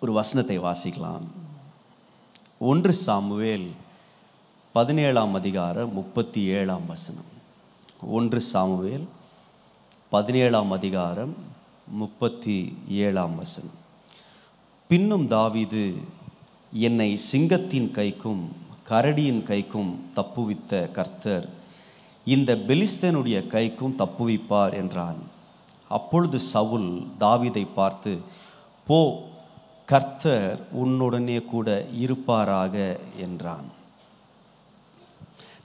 ஒரு வசனத்தை வாசிக்கலாம். ஒன்று சாமுவேல் பதினேழாம் அதிகாரம் முப்பத்தி ஏழாம் வசனம். ஒன்று சாமுவேல் பதினேழாம் அதிகாரம் முப்பத்தி ஏழாம் வசனம். பின்னும் தாவிது என்னை சிங்கத்தின் கைக்கும் கரடியின் கைக்கும் தப்புவித்த கர்த்தர் இந்த பெலிஸ்தனுடைய கைக்கும் தப்புவிப்பார் என்றான். அப்பொழுது சவுல் தாவீதை பார்த்து போ கர்த்தர் உன்னுடனே கூட இருப்பாராக என்றான்.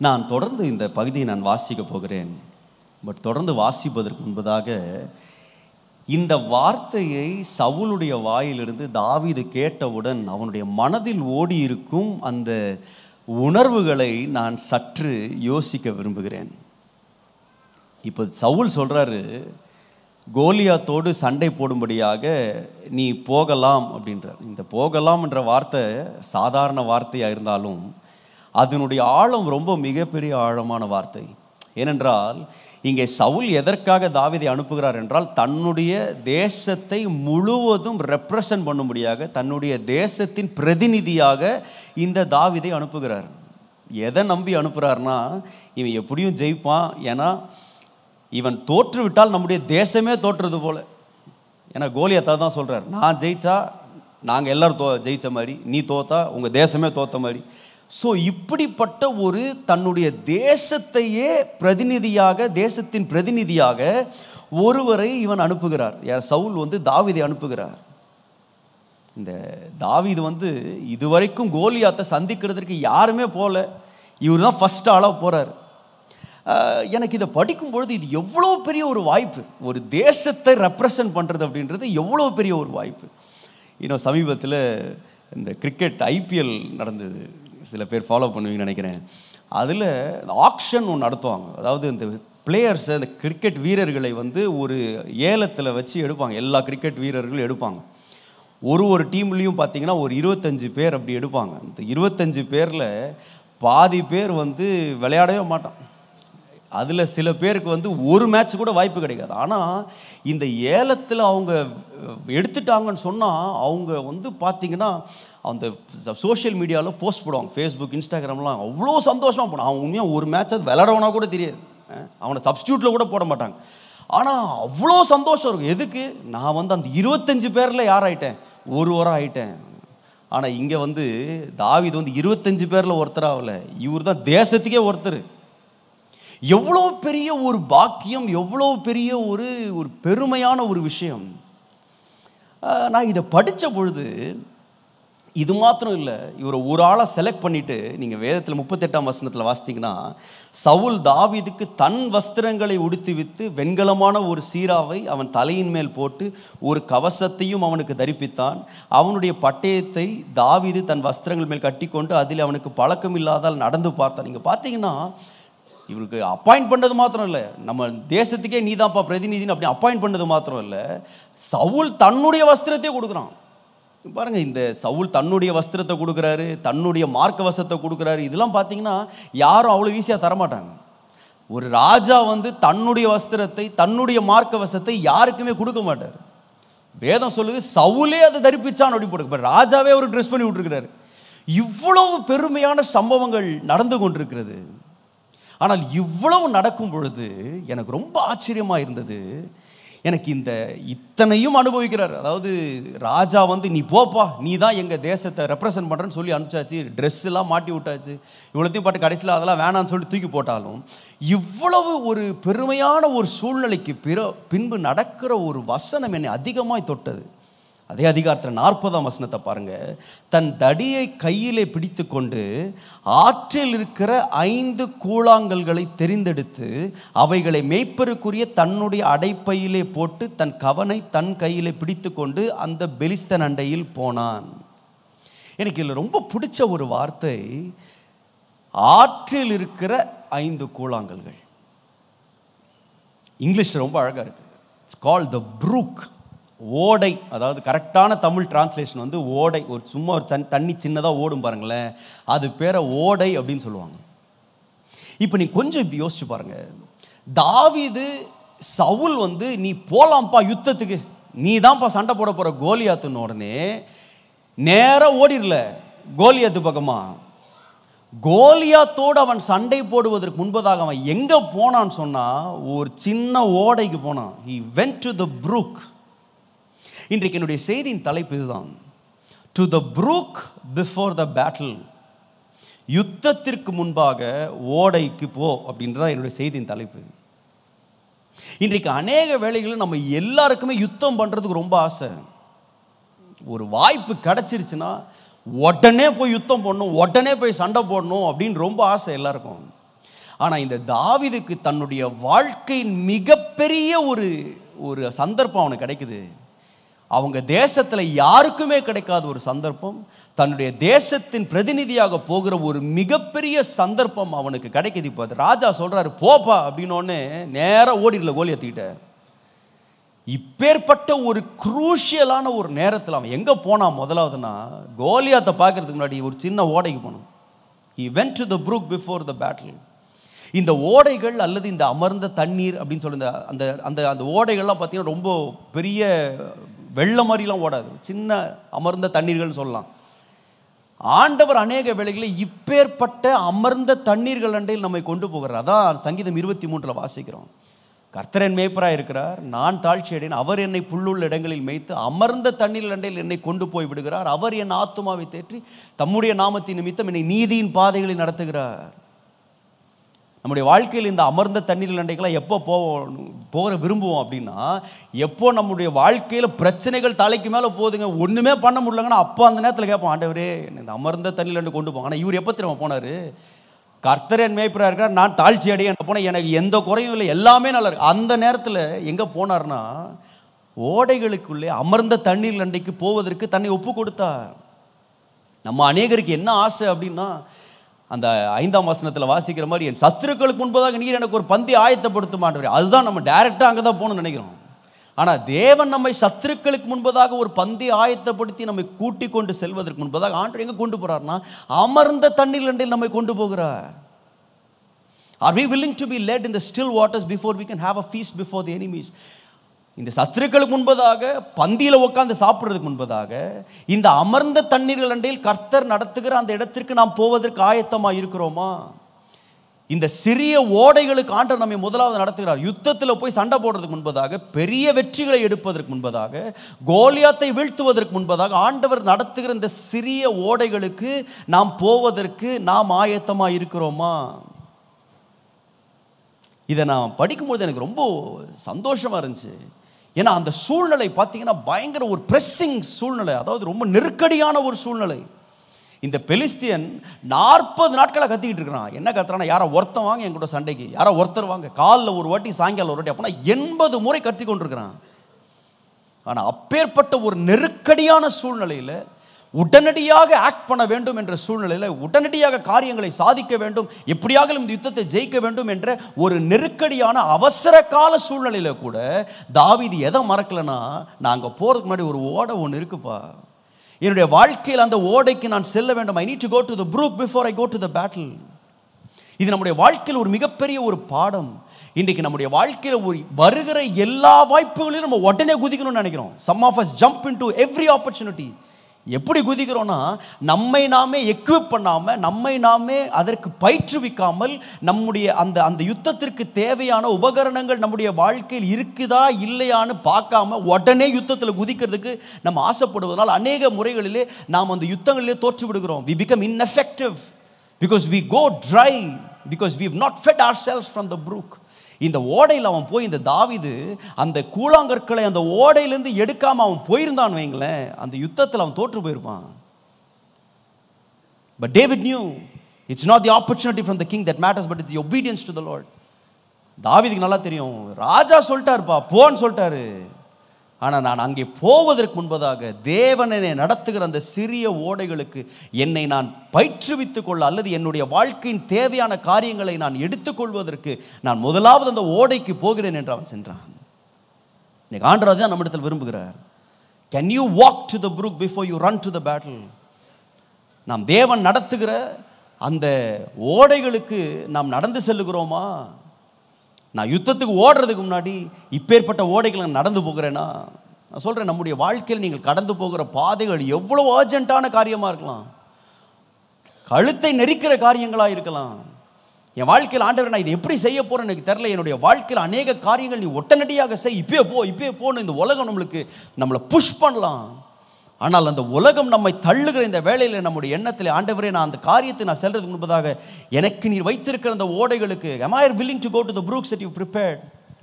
நான் தொடர்ந்து இந்த பகுதியை நான் வாசிக்க போகிறேன். பட் தொடர்ந்து வாசிப்பதற்கு முன்பதாக இந்த வார்த்தையை சவுளுடைய வாயிலிருந்து தாவிது கேட்டவுடன் அவனுடைய மனதில் ஓடி இருக்கும் அந்த உணர்வுகளை நான் சற்று யோசிக்க விரும்புகிறேன். இப்போ சவுல் சொல்கிறாரு கோலியாத்தோடு சண்டை போடும்படியாக நீ போகலாம் அப்படின்றார். இந்த போகலாம் என்ற வார்த்தை சாதாரண வார்த்தையாக இருந்தாலும் அதனுடைய ஆழம் ரொம்ப மிகப்பெரிய ஆழமான வார்த்தை. ஏனென்றால் இங்கே சவுல் எதற்காக தாவிதை அனுப்புகிறார் என்றால் தன்னுடைய தேசத்தை முழுவதும் ரெப்ரசன்ட் பண்ணும்படியாக தன்னுடைய தேசத்தின் பிரதிநிதியாக இந்த தாவிதை அனுப்புகிறார். எதை நம்பி அனுப்புகிறார்னா இவன் எப்படியும் ஜெயிப்பான். ஏன்னா இவன் தோற்றுவிட்டால் நம்முடைய தேசமே தோற்றுறது போல. ஏன்னா கோலியத்தா தான் சொல்கிறார் நான் ஜெயிச்சா நாங்கள் எல்லோரும் தோ ஜெயிச்ச மாதிரி நீ தோத்தா உங்கள் தேசமே தோத்த மாதிரி. ஸோ இப்படிப்பட்ட ஒரு தன்னுடைய தேசத்தையே பிரதிநிதியாக தேசத்தின் பிரதிநிதியாக ஒருவரை இவன் அனுப்புகிறார். யார்? சவுல் வந்து தாவிதை அனுப்புகிறார். இந்த தாவிது வந்து இதுவரைக்கும் கோலியாத்தை சந்திக்கிறதுக்கு யாருமே போகல இவர் தான் ஃபஸ்ட் ஆளாக போகிறார் எனக்கு இதை படிக்கும் பொழுது இது எவ்வளோ பெரிய ஒரு வாய்ப்பு. ஒரு தேசத்தை ரெப்ரசன்ட் பண்ணுறது அப்படின்றது எவ்வளோ பெரிய ஒரு வாய்ப்பு. இன்னும் சமீபத்தில் இந்த கிரிக்கெட் ஐபிஎல் நடந்தது. சில பேர் ஃபாலோ பண்ணுவீங்கன்னு நினைக்கிறேன். அதில் ஆக்ஷன் ஒன்று நடத்துவாங்க. அதாவது இந்த பிளேயர்ஸை இந்த கிரிக்கெட் வீரர்களை வந்து ஒரு ஏலத்தில் வச்சு எடுப்பாங்க. எல்லா கிரிக்கெட் வீரர்களும் எடுப்பாங்க. ஒரு ஒரு டீம்லேயும் பார்த்தீங்கன்னா ஒரு இருபத்தஞ்சு பேர் அப்படி எடுப்பாங்க. இந்த இருபத்தஞ்சு பேரில் பாதி பேர் வந்து விளையாடவே மாட்டான். அதில் சில பேருக்கு வந்து ஒரு மேட்ச் கூட வாய்ப்பு கிடைக்காது. ஆனால் இந்த ஏலத்தில் அவங்க எடுத்துட்டாங்கன்னு சொன்னால் அவங்க வந்து பார்த்தீங்கன்னா அந்த சோஷியல் மீடியாவில் போஸ்ட் போடுவாங்க. ஃபேஸ்புக் இன்ஸ்டாகிராம்லாம் அவ்வளோ சந்தோஷமாக போடும் அவன் உண்மையாக ஒரு மேட்ச் அது விளாடவனா கூட தெரியாது. அவனை சப்ஸ்டியூட்டில் கூட போட மாட்டாங்க. ஆனால் அவ்வளோ சந்தோஷம் இருக்கும். எதுக்கு? நான் வந்து அந்த இருபத்தஞ்சு பேரில் யார் ஆகிட்டேன் ஒரு வாரம் ஆயிட்டேன். ஆனால் இங்கே வந்து தாவிது வந்து இருபத்தஞ்சு பேரில் ஒருத்தர் ஆகலை. இவர் தான் தேசத்துக்கே ஒருத்தர். எவ்வளோ பெரிய ஒரு பாக்கியம் எவ்வளோ பெரிய ஒரு ஒரு பெருமையான ஒரு விஷயம். நான் இதை படித்த பொழுது இது மாத்திரம் இல்லை இவரை ஒரு ஆளாக செலக்ட் பண்ணிவிட்டு நீங்கள் வேதத்தில் முப்பத்தெட்டாம் வசனத்தில் வாசித்தீங்கன்னா சவுல் தாவிதுக்கு தன் வஸ்திரங்களை உடுத்தி வித்து வெண்கலமான ஒரு சீராவை அவன் தலையின் மேல் போட்டு ஒரு கவசத்தையும் அவனுக்கு தரிப்பித்தான். அவனுடைய பட்டயத்தை தாவிது தன் வஸ்திரங்கள் மேல் கட்டிக்கொண்டு அதில் அவனுக்கு பழக்கம் இல்லாதால் நடந்து பார்த்தான். நீங்கள் பார்த்தீங்கன்னா இவருக்கு அப்பாயிண்ட் பண்ணது மாத்திரம் இல்லை. நம்ம தேசத்துக்கே நீதான்ப்பா பிரதிநிதின்னு அப்படி அப்பாயிண்ட் பண்ணது மாத்திரம் இல்லை. சவுல் தன்னுடைய வஸ்திரத்தையே கொடுக்குறான். பாருங்க இந்த சவுல் தன்னுடைய வஸ்திரத்தை கொடுக்குறாரு தன்னுடைய மார்க்க வசத்தை கொடுக்குறாரு. இதெல்லாம் பார்த்தீங்கன்னா யாரும் அவ்வளோ ஈஸியாக தரமாட்டாங்க. ஒரு ராஜா வந்து தன்னுடைய வஸ்திரத்தை தன்னுடைய மார்க்க வசத்தை யாருக்குமே கொடுக்க மாட்டார். வேதம் சொல்லுது சவுலே அதை தரிப்பிச்சான் அப்படி போட்டு இப்போ ராஜாவே ஒரு ட்ரெஸ் பண்ணி விட்டுருக்கிறாரு. இவ்வளவு பெருமையான சம்பவங்கள் நடந்து கொண்டிருக்கிறது. ஆனால் இவ்வளவு நடக்கும் பொழுது எனக்கு ரொம்ப ஆச்சரியமாக இருந்தது. எனக்கு இந்த இத்தனையும் அனுபவிக்கிறார். அதாவது ராஜா வந்து நீ போப்பா நீ தான் எங்கள் தேசத்தை ரெப்ரசன்ட் பண்ணுறேன்னு சொல்லி அனுப்பிச்சாச்சு. ட்ரெஸ் எல்லாம் மாட்டி விட்டாச்சு. இவ்வளோத்தையும் பாட்டு கடைசியில் அதெல்லாம் வேணாம்னு சொல்லி தூக்கி போட்டாலும் இவ்வளவு ஒரு பெருமையான ஒரு சூழ்நிலைக்கு பிற பின்பு நடக்கிற ஒரு வசனம் என்னை அதிகமாக தொட்டது. அதே அதிகாரத்தில் நாற்பதாம் வசனத்தை பாருங்க. தன் தடியை கையிலே பிடித்து கொண்டு ஆற்றில் இருக்கிற ஐந்து கூழாங்கல்களை தெரிந்தெடுத்து அவைகளை மேய்ப்பருக்குரிய தன்னுடைய அடைப்பையிலே போட்டு தன் கவனை தன் கையிலே பிடித்து கொண்டு அந்த பெலிஸ்தன் அண்டையில் போனான். எனக்கு இதில் ரொம்ப பிடிச்ச ஒரு வார்த்தை ஆற்றில் இருக்கிற ஐந்து கூழாங்கல்கள். இங்கிலீஷ் ரொம்ப அழகாக இருக்கு. இட்ஸ் கால் த ப்ரூக் ஓடை அதாவது கரெக்டான தமிழ் டிரான்ஸ்லேஷன் வந்து ஓடை ஒரு சும்மா ஒரு தன் தண்ணி சின்னதாக ஓடும் பாருங்களேன். அது பேரை ஓடை அப்படின்னு சொல்லுவாங்க. இப்போ நீ கொஞ்சம் இப்படி யோசிச்சு பாருங்க. தாவிது சவுல் வந்து நீ போலாம்ப்பா யுத்தத்துக்கு. நீ தான்ப்பா சண்டை போட போகிற கோலியாத்துன உடனே நேராக ஓடிடல கோலியாத்து பக்கமாக கோலியாத்தோடு அவன் சண்டை போடுவதற்கு முன்பதாக அவன் எங்கே போனான்னு சொன்னால் ஒரு சின்ன ஓடைக்கு போனான். He went to the brook இன்றைக்கு என்னுடைய செய்தியின் தலைப்பு இதுதான். To the brook before the battle யுத்தத்திற்கு முன்பாக ஓடைக்கு போ அப்படின்றதான் என்னுடைய செய்தியின் தலைப்பு. இன்றைக்கு அநேக வேலைகளில் நம்ம எல்லாருக்குமே யுத்தம் பண்ணுறதுக்கு ரொம்ப ஆசை. ஒரு வாய்ப்பு கிடச்சிருச்சுன்னா உடனே போய் யுத்தம் பண்ணணும் உடனே போய் சண்டை போடணும் அப்படின்னு ரொம்ப ஆசை எல்லாருக்கும். ஆனால் இந்த தாவிதுக்கு தன்னுடைய வாழ்க்கையின் மிகப்பெரிய ஒரு ஒரு சந்தர்ப்பம் அவனுக்கு கிடைக்குது. அவங்க தேசத்தில் யாருக்குமே கிடைக்காத ஒரு சந்தர்ப்பம் தன்னுடைய தேசத்தின் பிரதிநிதியாக போகிற ஒரு மிகப்பெரிய சந்தர்ப்பம் அவனுக்கு கிடைக்கிது. இப்போ அது ராஜா சொல்கிறாரு போப்பா அப்படின்னோடனே நேராக ஓடிடல கோலியத்துக்கிட்ட இப்பேற்பட்ட ஒரு குரூஷியலான ஒரு நேரத்தில் அவன் எங்கே போனான் முதலாவதுன்னா கோலியாத்தை பார்க்கறதுக்கு முன்னாடி ஒரு சின்ன ஓடைக்கு போனான். He went to the brook before the battle இந்த ஓடைகள் அல்லது இந்த அமர்ந்த தண்ணீர் அப்படின்னு சொல்லி அந்த அந்த அந்த ஓடைகள்லாம் பார்த்தீங்கன்னா ரொம்ப பெரிய வெள்ளம் மாதிரிலாம் ஓடாது. சின்ன அமர்ந்த தண்ணீர்கள் சொல்லலாம். ஆண்டவர் அநேக வேளைகளில் இப்பேற்பட்ட அமர்ந்த தண்ணீர்கள் அண்டையில் நம்மை கொண்டு போகிறார். அதான் சங்கீதம் இருபத்தி மூன்றில் வாசிக்கிறோம். கர்த்தரன் மேய்ப்பராக இருக்கிறார். நான் தாழ்ச்சி அடையேன் அவர் என்னை புல்லுள்ள இடங்களில் மேய்த்து அமர்ந்த தண்ணீர் அண்டையில் என்னை கொண்டு போய் விடுகிறார். அவர் என் ஆத்துமாவை தேற்றி தம்முடைய நாமத்தின் நிமித்தம் என்னை நீதியின் பாதைகளில் நடத்துகிறார். நம்முடைய வாழ்க்கையில் இந்த அமர்ந்த தண்ணீர் அண்டைக்கெல்லாம் எப்போ போவோம் போகிற விரும்புவோம் அப்படின்னா எப்போ நம்முடைய வாழ்க்கையில் பிரச்சனைகள் தலைக்கு மேலே போகுதுங்க ஒன்றுமே பண்ண முடியலங்கன்னா அப்போ அந்த நேரத்தில் கேட்போம் ஆண்டவரே இந்த அமர்ந்த தண்ணீர் அண்டு கொண்டு போங்க. ஆனால் இவர் எப்போ திரும்ப போனார்? கர்த்தர் என் மேய்ப்பராக இருக்கிறார் நான் தாழ்ச்சி அடைய போனேன் எனக்கு எந்த குறையும் இல்லை எல்லாமே நல்லா இருக்கு. அந்த நேரத்தில் எங்கே போனார்னா ஓடைகளுக்குள்ளே அமர்ந்த தண்ணீர் நண்டைக்கு போவதற்கு தன்னை ஒப்பு கொடுத்தார். நம்ம அநேகருக்கு என்ன ஆசை அப்படின்னா அந்த ஐந்தாம் வசனத்தில் வாசிக்கிற மாதிரி என் சத்துருக்களுக்கு முன்பதாக நீர் எனக்கு ஒரு பந்தி ஆயத்தப்படுத்த மாட்டேன் அதுதான் நம்ம டைரெக்டாக அங்கே தான் போகணும்னு நினைக்கிறோம். ஆனால் தேவன் நம்மை சத்துருக்களுக்கு முன்பதாக ஒரு பந்தி ஆயத்தப்படுத்தி நம்மை கூட்டிக் கொண்டு செல்வதற்கு முன்பதாக ஆண்டு எங்கே கொண்டு போகிறார்னா அமர்ந்த தண்ணீர் அண்டையில் நம்மை கொண்டு போகிறார். Are we willing to be led in the still waters before we can have a feast before the enemies இந்த சத்துருக்களுக்கு முன்பதாக பந்தியில் உட்காந்து சாப்பிட்றதுக்கு முன்பதாக இந்த அமர்ந்த தண்ணீர்கள் அண்டையில் கர்த்தர் நடத்துகிற அந்த இடத்திற்கு நாம் போவதற்கு ஆயத்தமாக இருக்கிறோமா? இந்த சிறிய ஓடைகளுக்கு ஆண்டர் நம்மை முதலாவது நடத்துகிறார். யுத்தத்தில் போய் சண்டை போடுறதுக்கு முன்பதாக பெரிய வெற்றிகளை எடுப்பதற்கு முன்பதாக கோலியாத்தை வீழ்த்துவதற்கு முன்பதாக ஆண்டவர் நடத்துகிற இந்த சிறிய ஓடைகளுக்கு நாம் போவதற்கு நாம் ஆயத்தமாக இருக்கிறோமா? இதை நான் படிக்கும்போது எனக்கு ரொம்ப சந்தோஷமாக இருந்துச்சு. ஏன்னா அந்த சூழ்நிலை பார்த்தீங்கன்னா பயங்கர ஒரு ப்ரெஸ்ஸிங் சூழ்நிலை. அதாவது ரொம்ப நெருக்கடியான ஒரு சூழ்நிலை. இந்த பெலிஸ்தியன் நாற்பது நாட்களாக கத்திக்கிட்டு இருக்கிறான். என்ன கத்துறானா யாரோ ஒருத்தன் வாங்க என் கூட சண்டைக்கு. யாரோ ஒருத்தர் வாங்க. காலில் ஒரு வாட்டி சாயங்காலம் ஒரு வாட்டி அப்படின்னா எண்பது முறை கத்தி கொண்டிருக்கிறான் ஆனால் அப்பேற்பட்ட ஒரு நெருக்கடியான சூழ்நிலையில் உடனடியாக ஆக்ட் பண்ண வேண்டும் என்ற சூழ்நிலையில் உடனடியாக காரியங்களை சாதிக்க வேண்டும் எப்படியாக இந்த யுத்தத்தை ஜெயிக்க வேண்டும் என்ற ஒரு நெருக்கடியான அவசர கால சூழ்நிலையில் கூட தாவிதி எதை மறக்கலைன்னா நாங்கள் போகிறதுக்கு முன்னாடி ஒரு ஓடை ஒன்று இருக்குப்பா. என்னுடைய வாழ்க்கையில் அந்த ஓடைக்கு நான் செல்ல வேண்டும். I need to go to the brook before I go to the battle இது நம்முடைய வாழ்க்கையில் ஒரு மிகப்பெரிய ஒரு பாடம். இன்றைக்கு நம்முடைய வாழ்க்கையில் ஒரு வருகிற எல்லா வாய்ப்புகளையும் நம்ம உடனே குதிக்கணும்னு நினைக்கிறோம். Some of us jump into every opportunity எப்படி குதிக்கிறோன்னா நம்மை நாமே எக்யூப் பண்ணாமல் நம்மை நாமே அதற்கு பயிற்றுவிக்காமல் நம்முடைய அந்த அந்த யுத்தத்திற்கு தேவையான உபகரணங்கள் நம்முடைய வாழ்க்கையில் இருக்குதா இல்லையான்னு பார்க்காம உடனே யுத்தத்தில் குதிக்கிறதுக்கு நம்ம ஆசைப்படுவதனால் அநேக முறைகளிலே நாம் அந்த யுத்தங்களிலே தோற்று விடுகிறோம் we become ineffective because we go dry because we not fed ourselves from the brook இந்த ஓடையில் அவன் போய் இந்த தாவிது அந்த கூழாங்கற்களை அந்த ஓடையிலேருந்து எடுக்காமல் அவன் போயிருந்தான் வைங்களேன் அந்த யுத்தத்தில் அவன் தோற்று போயிருப்பான். But David knew it's not the opportunity from the king that matters but it's obedience to the Lord தாவிதுக்கு நல்லா தெரியும். ராஜா சொல்லிட்டாருப்பா போன்னு சொல்லிட்டாரு. ஆனால் நான் அங்கே போவதற்கு முன்பதாக தேவனனை நடத்துகிற அந்த சிறிய ஓடைகளுக்கு என்னை நான் பயிற்றுவித்துக் கொள்ள அல்லது என்னுடைய வாழ்க்கையின் தேவையான காரியங்களை நான் எடுத்துக்கொள்வதற்கு நான் முதலாவது அந்த ஓடைக்கு போகிறேன் என்று அவன் சென்றான். இன்னைக்கு ஆண்டராஜ் தான் நம்மிடத்தில் விரும்புகிறார். Can you walk to the brook before you run to the battle நாம் தேவன் நடத்துகிற அந்த ஓடைகளுக்கு நாம் நடந்து செல்லுகிறோமா? நான் யுத்தத்துக்கு ஓடுறதுக்கு முன்னாடி இப்பேற்பட்ட ஓடைகள் நான் நடந்து போகிறேன்னா நான் சொல்கிறேன் நம்முடைய வாழ்க்கையில் நீங்கள் கடந்து போகிற பாதைகள் எவ்வளோ அர்ஜென்ட்டான காரியமாக இருக்கலாம். கழுத்தை நெரிக்கிற காரியங்களாக இருக்கலாம். என் வாழ்க்கையில் ஆண்டவர் நான் இதை எப்படி செய்ய போகிறேன் எனக்கு தெரில என்னுடைய வாழ்க்கையில் அநேக காரியங்கள் நீ ஒட்டனடியாக செய். இப்பயே போ இப்பயே போன்னு இந்த உலகம் நம்மளுக்கு நம்மளை புஷ் பண்ணலாம். ஆனால் அந்த உலகம் நம்மை தள்ளுகிற இந்த வேலையில் நம்முடைய எண்ணத்தில் ஆண்டவரே நான் அந்த காரியத்தை நான் செல்றதுக்கு முன்பதாக எனக்கு நீர் வைத்திருக்கிற அந்த ஓடைகளுக்கு am I willing to go to the brooks that you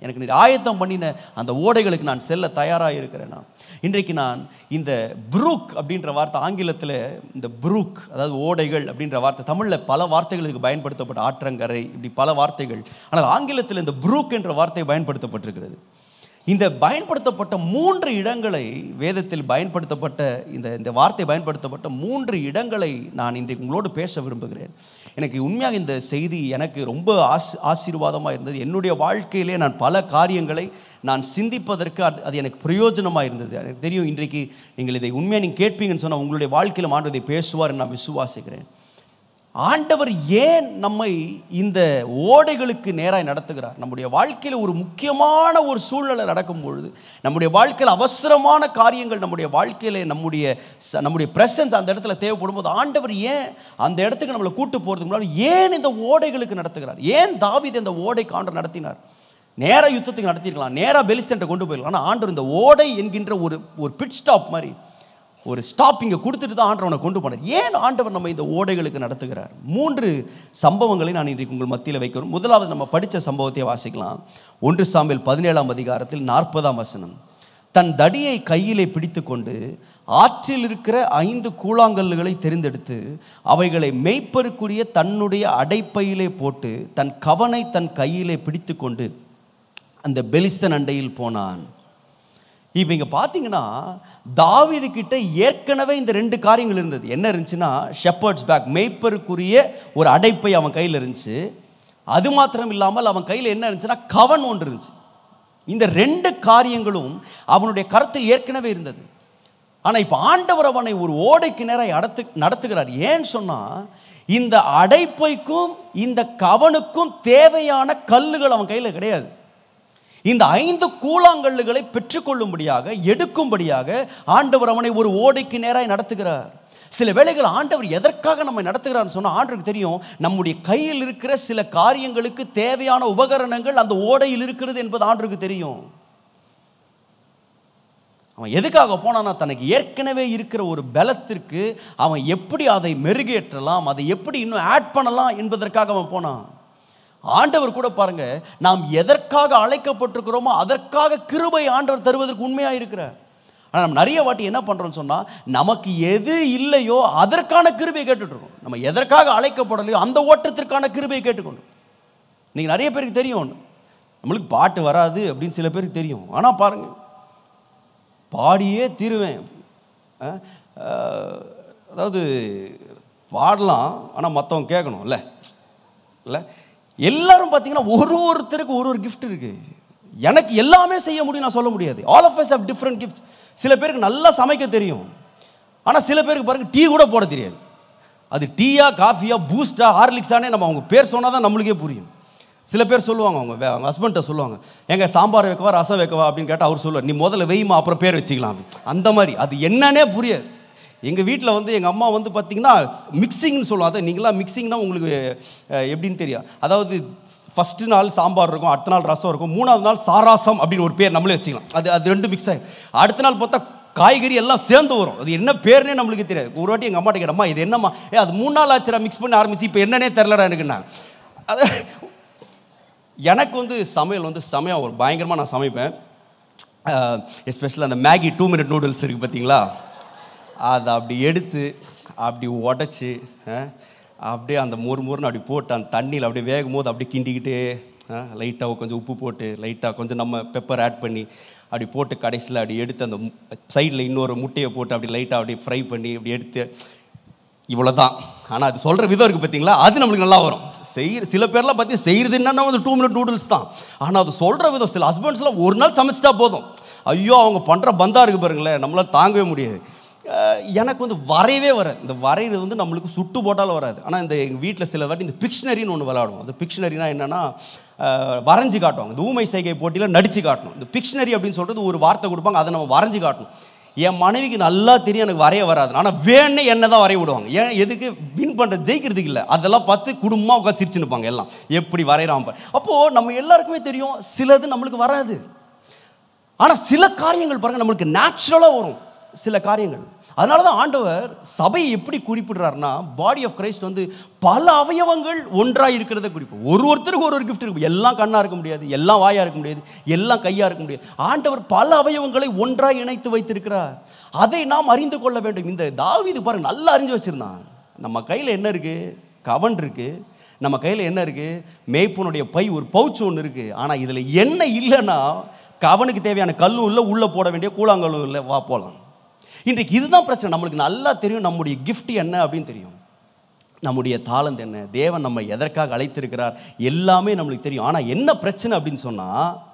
எனக்கு நீர் ஆயத்தம் பண்ணின அந்த ஓடைகளுக்கு நான் செல்ல தயாராக இருக்கிறேன்? நான் இன்றைக்கு நான் இந்த புரூக் அப்படின்ற வார்த்தை ஆங்கிலத்தில் இந்த புரூக் அதாவது ஓடைகள் அப்படின்ற வார்த்தை தமிழில் பல வார்த்தைகளுக்கு பயன்படுத்தப்பட்ட ஆற்றங்கரை இப்படி பல வார்த்தைகள். ஆனால் ஆங்கிலத்தில் இந்த புரூக் என்ற வார்த்தை பயன்படுத்தப்பட்டிருக்கிறது. இந்த பயன்படுத்தப்பட்ட மூன்று இடங்களை வேதத்தில் பயன்படுத்தப்பட்ட இந்த இந்த வார்த்தை பயன்படுத்தப்பட்ட மூன்று இடங்களை நான் இன்றைக்கு உங்களோடு பேச விரும்புகிறேன். எனக்கு உண்மையாக இந்த செய்தி எனக்கு ரொம்ப ஆஸ் ஆசீர்வாதமாக இருந்தது. என்னுடைய வாழ்க்கையிலே நான் பல காரியங்களை நான் சிந்திப்பதற்கு அது அது எனக்கு பிரயோஜனமாக இருந்தது. எனக்கு தெரியும் இன்றைக்கு நீங்கள் இதை உண்மையாக நீங்கள் கேட்பீங்கன்னு சொன்னால் உங்களுடைய வாழ்க்கையில் மாற்றதை இதை பேசுவார் நான் விசுவாசிக்கிறேன். ஆண்டவர் ஏன் நம்மை இந்த ஓடைகளுக்கு நேராய் நடத்துகிறார்? நம்முடைய வாழ்க்கையில் ஒரு முக்கியமான ஒரு சூழ்நிலை நடக்கும் பொழுது நம்முடைய வாழ்க்கையில் அவசரமான காரியங்கள் நம்முடைய வாழ்க்கையில் நம்முடைய ச- நம்முடைய பிரசன்ஸ் அந்த இடத்துல தேவைப்படும் போது ஆண்டவர் ஏன் அந்த இடத்துக்கு நம்மளை கூட்டு போகிறதுக்கு முன்னாடி ஏன் இந்த ஓடைகளுக்கு நடத்துகிறார்? ஏன் தாவீது இந்த ஓடை காண்ட நடத்தினார்? நேராக யுத்தத்துக்கு நடத்திருக்கலாம் நேராக பெலிஸ்டன்ட்டை கொண்டு போயிடலாம் ஆனால் ஆண்டவர் இந்த ஓடை என்கின்ற ஒரு ஒரு பிட் ஸ்டாப் மாதிரி ஒரு ஸ்டாப்பிங்கை கொடுத்துட்டு தான் ஆண்டவனை கொண்டு போனார். ஏன் ஆண்டவர் நம்ம இந்த ஓடைகளுக்கு நடத்துகிறார்? மூன்று சம்பவங்களை நான் இன்றைக்கு உங்கள் மத்தியில் வைக்கிறோம். முதலாவது நம்ம படித்த சம்பவத்தை வாசிக்கலாம். ஒன்று சாம்பில் பதினேழாம் அதிகாரத்தில் நாற்பதாம் வசனம். தன் தடியை கையிலே பிடித்துக்கொண்டு ஆற்றில் இருக்கிற ஐந்து கூழாங்கல்லுகளை தெரிந்தெடுத்து அவைகளை மெய்ப்பருக்குரிய தன்னுடைய அடைப்பையிலே போட்டு தன் கவனை தன் கையிலே பிடித்துக்கொண்டு அந்த பெலிஸ்தன் அண்டையில் போனான். இப்போ இங்கே பார்த்தீங்கன்னா தாவிது கிட்ட ஏற்கனவே இந்த ரெண்டு காரியங்கள் இருந்தது. என்ன இருந்துச்சுன்னா ஷெப்பர்ட்ஸ் பேக் மேய்ப்பருக்குரிய ஒரு அடைப்பை அவன் கையில் இருந்துச்சு. அது மாத்திரம் இல்லாமல் அவன் கையில் என்ன இருந்துச்சுன்னா கவன் ஒன்று இருந்துச்சு. இந்த ரெண்டு காரியங்களும் அவனுடைய கருத்தில் ஏற்கனவே இருந்தது. ஆனால் இப்போ ஆண்டவர் அவனை ஒரு ஓடைக்கு நேரம் நடத்து நடத்துகிறார். ஏன்னு சொன்னால் இந்த அடைப்பைக்கும் இந்த கவனுக்கும் தேவையான கல்லுகள் அவன் கையில் கிடையாது. இந்த ஐந்து கூழாங்கல்லுகளை பெற்றுக்கொள்ளும்படியாக எடுக்கும்படியாக ஆண்டவர் அவனை ஒரு ஓடைக்கு நேராய் நடத்துகிறார். சில வேளைகள் ஆண்டவர் எதற்காக நம்மை நடத்துகிறான்னு சொன்னால் ஆண்டவருக்கு தெரியும் நம்முடைய கையில் இருக்கிற சில காரியங்களுக்கு தேவையான உபகரணங்கள் அந்த ஓடையில் இருக்கிறது என்பது ஆண்டவருக்கு தெரியும். அவன் எதுக்காக போனான்னா தனக்கு ஏற்கனவே இருக்கிற ஒரு பலத்திற்கு அவன் எப்படி அதை மெருகேற்றலாம் அதை எப்படி இன்னும் ஆட் பண்ணலாம் என்பதற்காக அவன் போனான். ஆண்டவர் கூட பாருங்க நாம் எதற்காக அழைக்கப்பட்டிருக்கிறோமோ அதற்காக கிருபை ஆண்டவர் தருவதற்கு உண்மையாக இருக்கிறார். ஆனால் நம்ம நிறைய வாட்டி என்ன பண்ணுறோம்னு சொன்னால் நமக்கு எது இல்லையோ அதற்கான கிருபையை கேட்டுட்ருக்கோம். நம்ம எதற்காக அழைக்கப்படலையோ அந்த ஓட்டத்திற்கான கிருபையை கேட்டுக்கொண்டு நீங்கள் நிறைய பேருக்கு தெரியும். நம்மளுக்கு பாட்டு வராது அப்படின்னு சில பேருக்கு தெரியும். ஆனால் பாருங்கள் பாடியே தீருவேன். அதாவது பாடலாம் ஆனால் மற்றவங்க கேட்கணும் இல்லை? இல்லை? எல்லாரும் பார்த்தீங்கன்னா ஒரு ஒருத்தருக்கு ஒரு ஒரு கிஃப்ட் இருக்கு. எனக்கு எல்லாமே செய்ய முடியும் நான் சொல்ல முடியாது. All of us have different gifts சில பேருக்கு நல்லா சமைக்க தெரியும். ஆனால் சில பேருக்கு பாருங்க டீ கூட போட தெரியாது. அது டீயா காஃபியா பூஸ்டா ஹார்லிக்ஸானே நம்ம அவங்க பேர் சொன்னால் தான் நம்மளுக்கே புரியும். சில பேர் சொல்லுவாங்க அவங்க வே- அவங்க ஹஸ்பண்ட்டை சொல்லுவாங்க எங்க சாம்பார் வைக்கவா ரசம் வைக்கவா? அப்படின்னு கேட்டால் அவர் சொல்லுவார் நீ முதல்ல வெய்மா அப்புறம் பேர் வச்சுக்கலாம். அந்த மாதிரி. அது என்னன்னே புரியாது. எங்கள் வீட்டில் வந்து எங்கள் அம்மா வந்து பார்த்தீங்கன்னா மிக்சிங்னு சொல்லுவாங்க. அதை நீங்களாம் மிக்சிங்னா உங்களுக்கு எப்படின்னு தெரியும். அதாவது ஃபஸ்ட்டு நாள் சாம்பார் இருக்கும் அடுத்த நாள் ரசம் இருக்கும் மூணாவது நாள் சாராசம் அப்படின்னு ஒரு பேர் நம்மளே வச்சுக்கலாம். அது அது ரெண்டு மிக்ஸ் ஆகி அடுத்த நாள் பார்த்தா காய்கறி எல்லாம் சேர்ந்து வரும். அது என்ன பேர்னே நம்மளுக்கு தெரியாது. ஒரு வாட்டி எங்கள் அம்மாட்ட கேட்டம்மா இது என்னம்மா? ஏ அது மூணு நாள் ஆச்சுரா மிக்ஸ் பண்ணி ஆரம்பிச்சு இப்போ என்னன்னே தெரிலடா எனக்குண்ணா அது எனக்கு வந்து சமையல் வந்து செமையாக ஒரு பயங்கரமாக நான் சமைப்பேன். எஸ்பெஷலாக அந்த மேகி டூ மினிட் நூடுல்ஸ் இருக்குது பார்த்தீங்களா அதை அப்படி எடுத்து அப்படி உடச்சி அப்படியே அந்த மொறு மொறுன்னு அப்படி போட்டு அந்த தண்ணியில் அப்படியே வேகும் போது அப்படியே கிண்டிக்கிட்டு லைட்டாக கொஞ்சம் உப்பு போட்டு லைட்டாக கொஞ்சம் நம்ம பெப்பர் ஆட் பண்ணி அப்படி போட்டு கடைசியில் அப்படி எடுத்து அந்த சைடில் இன்னொரு முட்டையை போட்டு அப்படி லைட்டாக அப்படி ஃப்ரை பண்ணி அப்படி எடுத்து இவ்வளோ தான் ஆனால் அது சொல்கிற விதம் இருக்குது பார்த்தீங்களா அது நம்மளுக்கு நல்லா வரும். செய்கிற சில பேர்லாம் பார்த்தி செய்கிறது என்னன்னா வந்து டூ மினிட் நூடுல்ஸ் தான். ஆனால் அது சொல்கிற விதம் சில ஹஸ்பண்ட்ஸ்லாம் ஒரு நாள் சமைச்சிட்டா போதும். ஐயோ அவங்க பண்ணுற பந்தாக இருக்குது பாருங்களேன் நம்மளால் தாங்கவே முடியாது. எனக்கு வந்து வரையவே வராது. இந்த வரைகிறது வந்து நம்மளுக்கு சுட்டு போட்டாலும் வராது. ஆனால் இந்த எங்கள் வீட்டில் சில வாட்டி இந்த பிக்ஷனரின்னு ஒன்று விளாடுவோம் அந்த பிக்ஷனரினா என்னென்னா வரைஞ்சி காட்டுவாங்க. இந்த ஊமை செய்கை போட்டியில் நடித்து காட்டணும். இந்த பிக்ஷனரி அப்படின்னு சொல்கிறது ஒரு வார்த்தை கொடுப்பாங்க. அதை நம்ம வரைஞ்சி காட்டணும். என் மனைவிக்கு நல்லா தெரியும் எனக்கு வரைய வராது. ஆனால் வேணே என்ன தான் வரைய விடுவாங்க. ஏன் எதுக்கு? வின் பண்ணுற ஜெயிக்கிறதுக்கு இல்லை. அதெல்லாம் பார்த்து குடும்பமாக உட்காந்து சிரிச்சு நிற்பாங்க எல்லாம். எப்படி வரைகிறான் அப்போது நம்ம எல்லாருக்குமே தெரியும் சிலது நம்மளுக்கு வராது. ஆனால் சில காரியங்கள் பாருங்கள் நம்மளுக்கு நேச்சுரலாக வரும். சில காரியங்கள். அதனால தான் ஆண்டவர் சபையை எப்படி குறிப்பிடுறாருன்னா பாடி ஆஃப் கிரைஸ்ட் வந்து பல அவயவங்கள் ஒன்றாக இருக்கிறத குறிப்பு ஒரு ஒருத்தருக்கு ஒரு ஒரு கிஃப்ட் இருக்கும். எல்லாம் கண்ணாக இருக்க முடியாது எல்லாம் வாயாக இருக்க முடியாது எல்லாம் கையாக இருக்க முடியாது. ஆண்டவர் பல அவயவங்களை ஒன்றாக இணைத்து வைத்திருக்கிறார். அதை நாம் அறிந்து கொள்ள வேண்டும். இந்த தாவிது பாருங்க நல்லா அறிஞ்சு வச்சிருந்தான். நம்ம கையில் என்ன இருக்குது கவன் இருக்குது நம்ம கையில் என்ன இருக்குது மேய்ப்பனுடைய பை ஒரு பவுச் ஒன்று இருக்குது ஆனால் இதில் என்ன இல்லைன்னா கவனுக்கு தேவையான கல்லும் இல்லை உள்ளே போட வேண்டிய கூழாங்கல்லும் இல்லை வா போகலாம் இன்றைக்கு இதுதான் பிரச்சனை. நம்மளுக்கு நல்லா தெரியும் நம்முடைய கிஃப்ட் என்ன அப்படின்னு தெரியும். நம்முடைய தாளந்து என்ன? தேவன் நம்ம எதற்காக அழைத்திருக்கிறார்? எல்லாமே நம்மளுக்கு தெரியும். ஆனால் என்ன பிரச்சனை அப்படின்னு சொன்னால்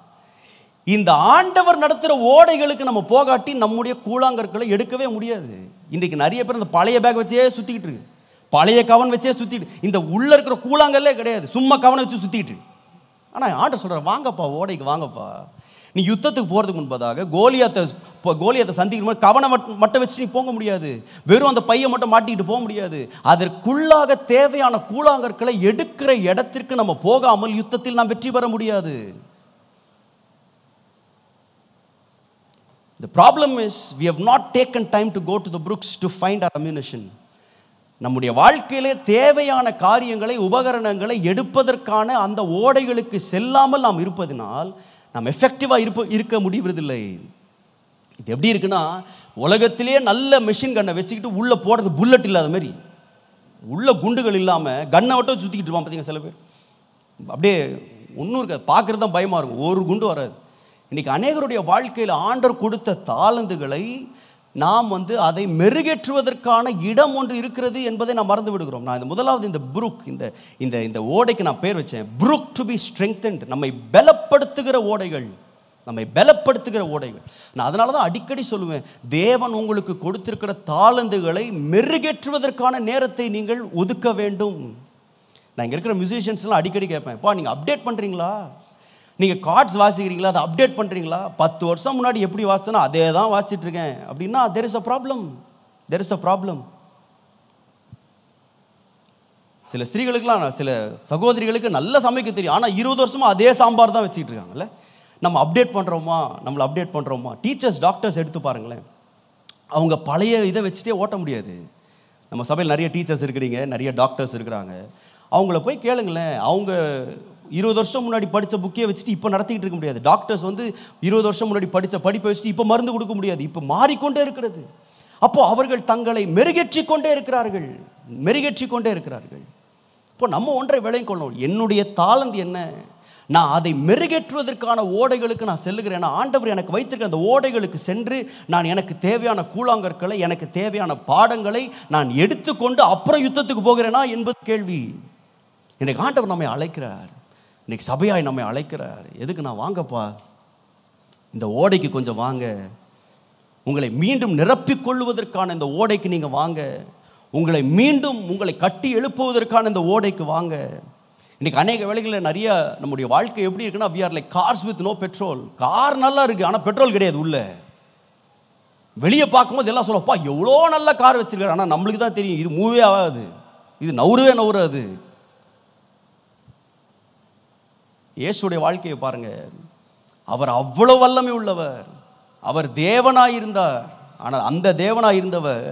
இந்த ஆண்டவர் நடத்துகிற ஓடைகளுக்கு நம்ம போகாட்டி நம்முடைய கூழாங்கற்களை எடுக்கவே முடியாது. இன்றைக்கு நிறைய பேர் இந்த பழைய பேக் வச்சே சுற்றிக்கிட்டு இருக்கு. பழைய கவன் வச்சே சுற்றிட்டு இந்த உள்ளே இருக்கிற கூழாங்கல்லே கிடையாது. சும்மா கவனை வச்சு சுற்றிக்கிட்டு இருக்கு. ஆனால் ஆண்டர் சொல்கிறார் வாங்கப்பா ஓடைக்கு வாங்கப்பா. நீ யுத்தத்துக்கு போகிறதுக்கு முன்பதாக கோலியாத்தை இப்போ கோலியாத்தை சந்திக்கிற மாதிரி கவனம் மட்டும் வச்சு நீ போக முடியாது. வெறும் அந்த பையை மட்டும் மாட்டிக்கிட்டு போக முடியாது. அதற்குள்ளாக தேவையான கூழாங்கற்களை எடுக்கிற இடத்திற்கு நம்ம போகாமல் யுத்தத்தில் நாம் வெற்றி பெற முடியாது. The problem is we have not taken time to go to the brooks to find our நம்முடைய வாழ்க்கையிலே தேவையான காரியங்களை உபகரணங்களை எடுப்பதற்கான அந்த ஓடைகளுக்கு செல்லாமல் நாம் இருப்பதினால் நாம் எஃபெக்டிவாக இருப்ப இருக்க முடிவதில்லை. இது எப்படி இருக்குன்னா உலகத்திலேயே நல்ல மெஷின் கண்ணை வச்சுக்கிட்டு உள்ளே போடுறது புல்லட் இல்லாத மாதிரி உள்ள குண்டுகள் இல்லாமல் கண்ணை மட்டும் சுற்றிக்கிட்டு இருப்பான் பார்த்தீங்க சில பேர்? அப்படியே ஒன்றும் இருக்காது. பார்க்குறது தான் பயமாக இருக்கும். ஒரு குண்டு வராது. இன்றைக்கி அநேகருடைய வாழ்க்கையில் ஆண்டவர் கொடுத்த தாளந்துகளை நாம் வந்து அதை மெருகேற்றுவதற்கான இடம் ஒன்று இருக்கிறது என்பதை நாம் மறந்து விடுகிறோம். நான் இந்த முதலாவது இந்த புருக் இந்த இந்த இந்த ஓடைக்கு நான் பேர் வச்சேன். புருக் டு பி ஸ்ட்ரெங்தன்ட் நம்மை பலப்படுத்துகிற ஓடைகள். நம்மை பலப்படுத்துகிற ஓடைகள். நான் அதனால தான் அடிக்கடி சொல்லுவேன் தேவன் உங்களுக்கு கொடுத்திருக்கிற தாளந்துகளை மெருகேற்றுவதற்கான நேரத்தை நீங்கள் ஒதுக்க வேண்டும். நான் இங்கே இருக்கிற மியூசிஷியன்ஸ்லாம் அடிக்கடி கேட்பேன் பா நீங்கள் அப்டேட் பண்ணுறீங்களா நீங்கள் கார்ட்ஸ் வாசிக்கிறீங்களா? அதை அப்டேட் பண்ணுறீங்களா பத்து வருஷம் முன்னாடி எப்படி வாசிச்சேனோ அதே தான் வாசிச்சுட்டு அப்படின்னா there is a problem there is a problem சில ஸ்திரீகளுக்கெல்லாம் சில சகோதரிகளுக்கு நல்ல சமைக்க தெரியும். ஆனால் இருபது வருஷமா அதே சாம்பார் தான் வச்சுக்கிட்டு இருக்காங்கல்ல நம்ம அப்டேட் பண்ணுறோமா நம்மளை அப்டேட் பண்ணுறோமா டீச்சர்ஸ் டாக்டர்ஸ் எடுத்து பாருங்களேன். அவங்க பழைய இதை வச்சுட்டே ஓட்ட முடியாது. நம்ம சபையில் நிறைய டீச்சர்ஸ் இருக்கிறீங்க நிறைய டாக்டர்ஸ் இருக்கிறாங்க. அவங்கள போய் கேளுங்களேன். அவங்க இருபது வருஷம் முன்னாடி படித்த புக்கே வச்சுட்டு இப்போ நடத்திக்கிட்டு இருக்க முடியாது. டாக்டர்ஸ் வந்து இருபது வருஷம் முன்னாடி படித்த படிப்பை வச்சுட்டு இப்போ மருந்து கொடுக்க முடியாது. இப்போ மாறிக்கொண்டே இருக்கிறது. அப்போ அவர்கள் தங்களை மெருகேற்றி கொண்டே இருக்கிறார்கள். மெருகேற்றிக் கொண்டே இருக்கிறார்கள். இப்போ நம்ம ஒன்றை விளையும் கொள்ளணும். என்னுடைய தாளந்து என்ன? நான் அதை மெருகேற்றுவதற்கான ஓடைகளுக்கு நான் செல்லுகிறேன். ஆண்டவர் எனக்கு வைத்திருக்கிற அந்த ஓடைகளுக்கு சென்று நான் எனக்கு தேவையான கூழாங்கற்களை எனக்கு தேவையான பாடங்களை நான் எடுத்துக்கொண்டு அப்புறம் யுத்தத்துக்கு போகிறேனா என்பது கேள்வி. எனக்கு ஆண்டவர் நம்மை அழைக்கிறார். இன்னைக்கு சபையாய் நம்மை அழைக்கிறார். எதுக்கு நான் வாங்கப்பா? இந்த ஓடைக்கு கொஞ்சம் வாங்க. உங்களை மீண்டும் நிரப்பிக்கொள்வதற்கான இந்த ஓடைக்கு நீங்கள் வாங்க. உங்களை மீண்டும் உங்களை கட்டி எழுப்புவதற்கான இந்த ஓடைக்கு வாங்க. இன்னைக்கு அநேக வேலைகளில் நிறைய நம்முடைய வாழ்க்கை எப்படி இருக்குன்னா we are like cars with petrol car நல்லா இருக்குது ஆனால் பெட்ரோல் கிடையாது உள்ள. வெளியே பார்க்கும்போது எல்லாம் சொல்லப்பா எவ்வளோ நல்ல கார் வச்சுருக்காரு. ஆனால் நம்மளுக்கு தான் தெரியும் இது மூவே ஆகாது. இது நவுறவே நவுறாது. இயேசுடைய வாழ்க்கையை பாருங்கள் அவர் அவ்வளவு வல்லமை உள்ளவர். அவர் தேவனாக இருந்தார். ஆனால் அந்த தேவனாக இருந்தவர்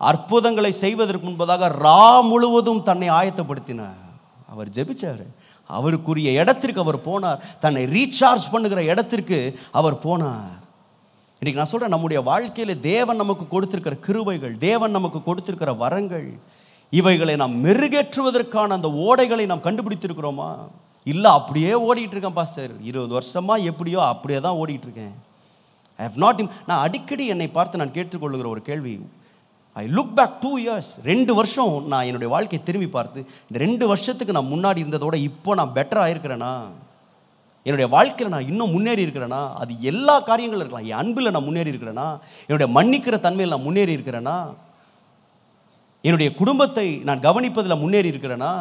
அற்புதங்களை செய்வதற்கு முன்பதாக ரா முழுவதும் தன்னை ஆயத்தப்படுத்தினார். அவர் ஜெபிச்சார். அவருக்குரிய இடத்திற்கு அவர் போனார். தன்னை ரீசார்ஜ் பண்ணுகிற இடத்திற்கு அவர் போனார். இன்றைக்கி நான் சொல்கிறேன் நம்முடைய வாழ்க்கையில் தேவன் நமக்கு கொடுத்துருக்கிற கிருபைகள் தேவன் நமக்கு கொடுத்துருக்கிற வரங்கள் இவைகளை நாம் மெருகேற்றுவதற்கான அந்த ஓடைகளை நாம் கண்டுபிடித்திருக்கிறோமா? இல்லை அப்படியே ஓடிக்கிட்டு இருக்கேன் பாஸ்டர் இருபது வருஷமாக எப்படியோ அப்படியே தான் ஓடிக்கிட்டு இருக்கேன் ஐ ஹவ் நாட் நான் அடிக்கடி என்னை பார்த்து நான் கேட்டுக்கொள்ளுகிற ஒரு கேள்வி. I look back two years ரெண்டு வருஷம் நான் என்னுடைய வாழ்க்கையை திரும்பி பார்த்து இந்த ரெண்டு வருஷத்துக்கு நான் முன்னாடி இருந்ததோட இப்போ நான் பெட்டர் ஆயிருக்கிறேனா என்னுடைய வாழ்க்கையில் நான் இன்னும் முன்னேறி இருக்கிறேனா? அது எல்லா காரியங்களும் இருக்கலாம். என் அன்பில் நான் முன்னேறி இருக்கிறேனா? என்னுடைய மன்னிக்கிற தன்மையில் நான் முன்னேறி இருக்கிறேனா? என்னுடைய குடும்பத்தை நான் கவனிப்பதில் முன்னேறி இருக்கிறேனா?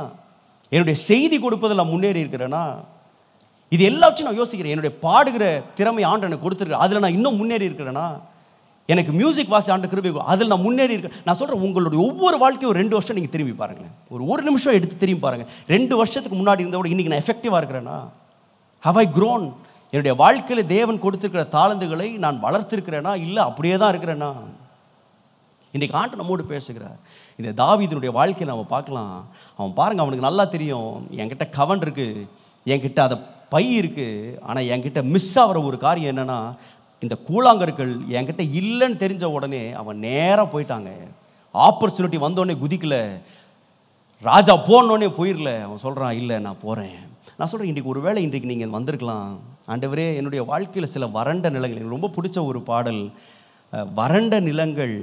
என்னுடைய செய்தி கொடுப்பதில் நான் முன்னேறி இருக்கிறேன்னா இது எல்லாச்சும் நான் யோசிக்கிறேன். என்னுடைய பாடுகிற திறமை ஆண்டு எனக்கு கொடுத்துருக்கேன் அதில் நான் இன்னும் முன்னேறி இருக்கிறேன்னா எனக்கு மியூசிக் வாசி ஆண்டு கிருபி அதில் நான் முன்னேறி இருக்கேன். நான் சொல்கிறேன் உங்களுடைய ஒவ்வொரு வாழ்க்கையும் ஒரு ரெண்டு வருஷம் நீங்கள் திரும்பி பாருங்களேன். ஒரு ஒரு நிமிஷம் எடுத்து திரும்பி பாருங்கள் ரெண்டு வருஷத்துக்கு முன்னாடி இருந்த கூட இன்றைக்கி நான் எஃபெக்டிவாக இருக்கிறேன்னா ஹவ் ஐ க்ரோன் என்னுடைய வாழ்க்கையில் தேவன் கொடுத்துருக்கிற தாளந்துகளை நான் வளர்த்திருக்கிறேனா? இல்லை அப்படியே தான் இருக்கிறேனா? இன்றைக்கு ஆண்டு நம்மோடு பேசுகிறார். இந்த தாவீதினுடைய வாழ்க்கையை நம்ம பார்க்கலாம். அவன் பாருங்கள் அவனுக்கு நல்லா தெரியும். என்கிட்ட கவன் இருக்குது என்கிட்ட அதை பை இருக்குது ஆனால் என்கிட்ட மிஸ் ஆகிற ஒரு காரியம் என்னன்னா இந்த கூழாங்கற்கள் என்கிட்ட இல்லைன்னு தெரிஞ்ச உடனே அவன் நேராக போயிட்டாங்க. ஆப்பர்ச்சுனிட்டி வந்தோடனே குதிக்கல. ராஜா போனோடனே போயிடல அவன் சொல்கிறான் இல்லை நான் போகிறேன் நான் சொல்கிறேன் இன்றைக்கி ஒரு வேளை இன்றைக்கு நீங்கள் வந்திருக்கலாம். ஆண்டவரே என்னுடைய வாழ்க்கையில் சில வறண்ட நிலங்கள் எனக்கு ரொம்ப பிடிச்ச ஒரு பாடல் வறண்ட நிலங்கள்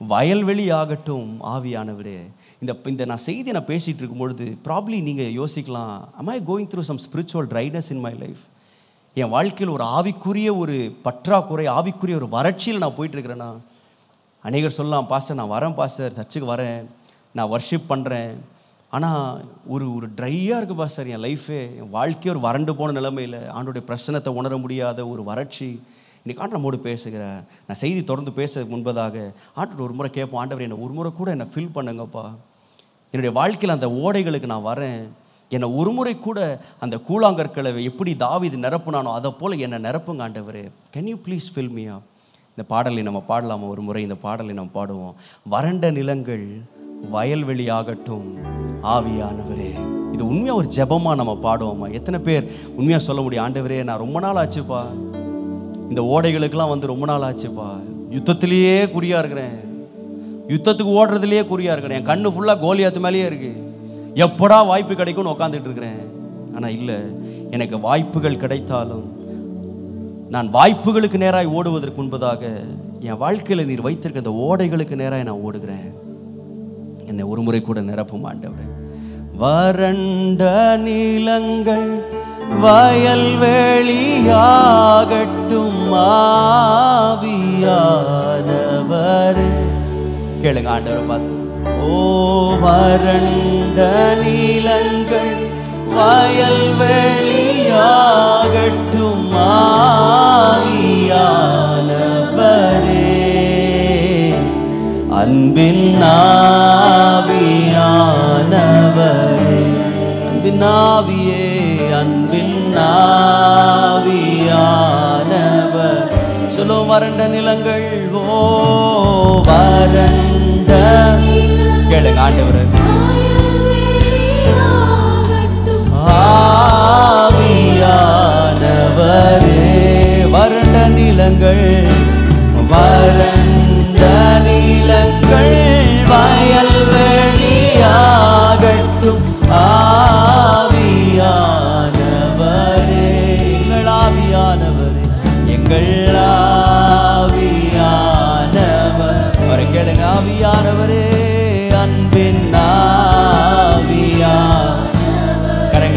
வயல்வெளி ஆகட்டும் ஆவியானவரே. இந்த இந்த நான் செய்தி நான் பேசிகிட்டு இருக்கும்பொழுது ப்ராப்ளி நீங்கள் யோசிக்கலாம் am I going through some spiritual dryness in my life என் வாழ்க்கையில் ஒரு ஆவிக்குரிய ஒரு பற்றாக்குறை ஆவிக்குரிய ஒரு வறட்சியில் நான் போயிட்டுருக்கிறேன்னா அநேகர் சொல்லலாம் பாஸ்டர் நான் வரேன் பாஸ்டர் சர்ச்சுக்கு வரேன் நான் வர்ஷிப் பண்ணுறேன் ஆனால் ஒரு ஒரு ட்ரையாக இருக்குது பாஸ்டர் என் லைஃபே என் வாழ்க்கையே ஒரு வறண்டு போன நிலைமையில் ஆண்டோடைய பிரச்சனத்தை உணர முடியாத ஒரு வறட்சி. இன்றைக்கி ஆண்டு நம்மோடு பேசுகிறேன் நான் செய்தி தொடர்ந்து பேச முன்பதாக ஆண்டோட ஒரு முறை கேட்போம் ஆண்டவர் என்னை ஒரு முறை கூட என்னை ஃபில் பண்ணுங்கப்பா. என்னுடைய வாழ்க்கையில் அந்த ஓடைகளுக்கு நான் வரேன். என்னை ஒரு முறை கூட அந்த கூழாங்கற்களை எப்படி தாவிது நிரப்புனானோ அதை போல் என்னை நிரப்புங்க ஆண்டவரே. கேன் யூ ப்ளீஸ் ஃபில் மீயா இந்த பாடலை நம்ம பாடலாமா? ஒரு முறை இந்த பாடலை நம்ம பாடுவோம். வறண்ட நிலங்கள் வயல்வெளி ஆகட்டும் ஆவியானவரே. இது உண்மையாக ஒரு ஜெபமாக நம்ம பாடுவோமா? எத்தனை பேர் உண்மையாக சொல்ல முடியும்? ஆண்டவரே நான் ரொம்ப நாள் ஆச்சுப்பா. இந்த ஓடைகளுக்கெல்லாம் வந்து ரொம்ப நாள் ஆச்சுப்பா. யுத்தத்திலேயே குறியாக இருக்கிறேன். யுத்தத்துக்கு ஓடுறதுலேயே குறியாக இருக்கிறேன். என் கண்ணு ஃபுல்லாக கோலியாத்து மேலேயே இருக்கு. எப்படா வாய்ப்பு கிடைக்கும்னு உட்காந்துட்டு இருக்கிறேன். ஆனால் இல்லை எனக்கு வாய்ப்புகள் கிடைத்தாலும் நான் வாய்ப்புகளுக்கு நேராக ஓடுவதற்கு முன்பதாக என் வாழ்க்கையில் நீர் வைத்திருக்க இந்த ஓடைகளுக்கு நேராக நான் ஓடுகிறேன். என்னை ஒரு முறை கூட நிரப்பும் ஆண்டவரே? வறண்ட வயல் வெளியாகட்டும் ஆவியானவரே. கேளுங்க ஆண்டவர் பார்த்து. ஓ வறண்ட நீலங்கள் வயல் வெளியாகட்டும் ஆவியானவரே. அன்பின் ஆவியானவரே. அன்பின் ஆவியே. ஆவியானவர் சொல்லும் வறண்ட நிலங்கள் ஓ வறண்ட கேளுங்க ஆண்டவர். ஆவியானவரே வறண்ட நிலங்கள் வறண்ட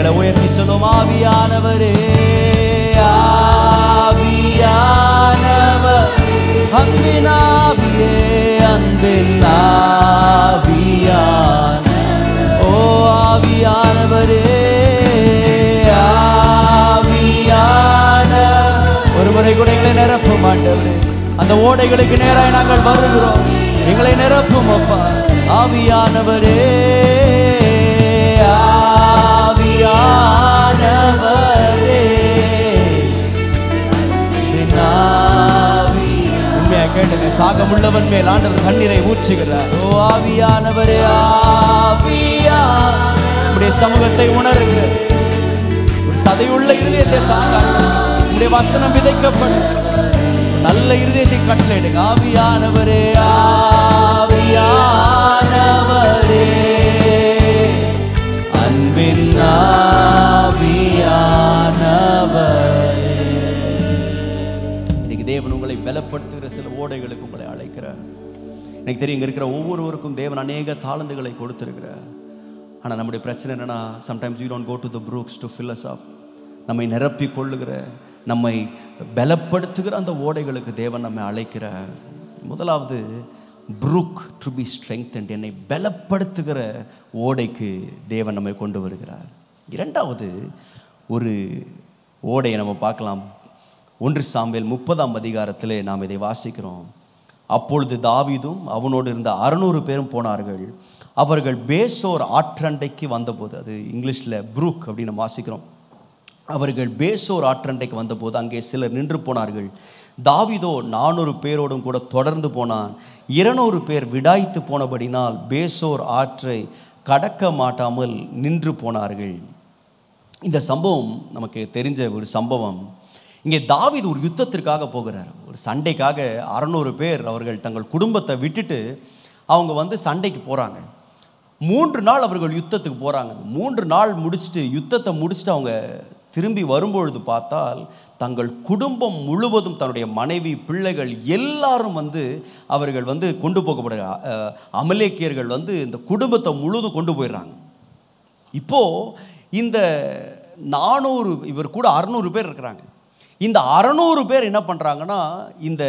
எங்களை உயர்த்தி சொல்லும் ஆவியானவரே. ஆவியானவர். அன்பின் ஆவியே அன்பின் ஆவியான ஓ ஆவியானவரே. ஆவியான ஒரு முறை கூட எங்களை நிரப்ப மாட்டவரே. அந்த ஓடைகளுக்கு நேராக நாங்கள் வருகிறோம். எங்களை நிரப்பும் அப்பா. ஆவியானவரே. ஆ உண்மையா தாகம் உள்ளவன் மேல் ஆண்டவர் கண்ணீரை ஊற்றுகிறார். ஓ ஆவியானவரே ஆவியா. உடைய சமூகத்தை உணருங்க. ஒரு சதையுள்ள இருதயத்தை தாங்க உடைய வசனம் விதைக்கப்படும். நல்ல இருதயத்தை கட்டளையிடுங்க. ஆவியானவரே ஆ. ஓடைகளுக்கு உங்களை அழைக்கிறார் எனக்கு தெரியும் இங்கே இருக்கிற ஒவ்வொருவருக்கும் தேவன் அநேக தாளந்துகளை கொடுத்துருக்கிறார் ஆனால் நம்முடைய பிரச்சனை என்னன்னா sometimes you don't go to the brooks to fill us up நம்மை நிரப்பி கொள்ளுகிற நம்மை பலப்படுத்துகிற அந்த ஓடைகளுக்கு தேவன் நம்மை அழைக்கிறார் முதலாவது புரூக் டு பி ஸ்ட்ரெங்தன்ட் என்னை பலப்படுத்துகிற ஓடைக்கு தேவன் நம்மை கொண்டு வருகிறார். இரண்டாவது ஒரு ஓடையை நம்ம பார்க்கலாம். ஒன்று சாம்பியல் முப்பதாம் அதிகாரத்திலே நாம் இதை வாசிக்கிறோம். அப்பொழுது தாவிதும் அவனோடு இருந்த அறுநூறு பேரும் போனார்கள். அவர்கள் பேசோர் ஆற்றண்டைக்கு வந்தபோது அது இங்கிலீஷில் புரூக் அப்படின்னு நம்ம வாசிக்கிறோம். அவர்கள் பேசோர் ஆற்றண்டைக்கு வந்தபோது அங்கே சிலர் நின்று போனார்கள். தாவிதோ நானூறு பேரோடும் கூட தொடர்ந்து போனான். இருநூறு பேர் விடாய்த்து போனபடினால் பேசோர் ஆற்றை கடக்க மாட்டாமல் நின்று போனார்கள். இந்த சம்பவம் நமக்கு தெரிஞ்ச ஒரு சம்பவம். இங்கே தாவிது ஒரு யுத்தத்திற்காக போகிறார். ஒரு சண்டைக்காக அறநூறு பேர் அவர்கள் தங்கள் குடும்பத்தை விட்டுட்டு அவங்க வந்து சண்டைக்கு போகிறாங்க மூன்று நாள் அவர்கள் யுத்தத்துக்கு போகிறாங்க மூன்று நாள் முடிச்சுட்டு யுத்தத்தை முடிச்சுட்டு அவங்க திரும்பி வரும்பொழுது பார்த்தால் தங்கள் குடும்பம் முழுவதும் தன்னுடைய மனைவி பிள்ளைகள் எல்லாரும் வந்து அவர்கள் வந்து கொண்டு போகப்படுற அமலேக்கியர்கள் வந்து இந்த குடும்பத்தை முழுதும் கொண்டு போயிடுறாங்க. இப்போ இந்த நானூறு இவர் கூட அறநூறு பேர் இருக்கிறாங்க. இந்த அறநூறு பேர் என்ன பண்ணுறாங்கன்னா இந்த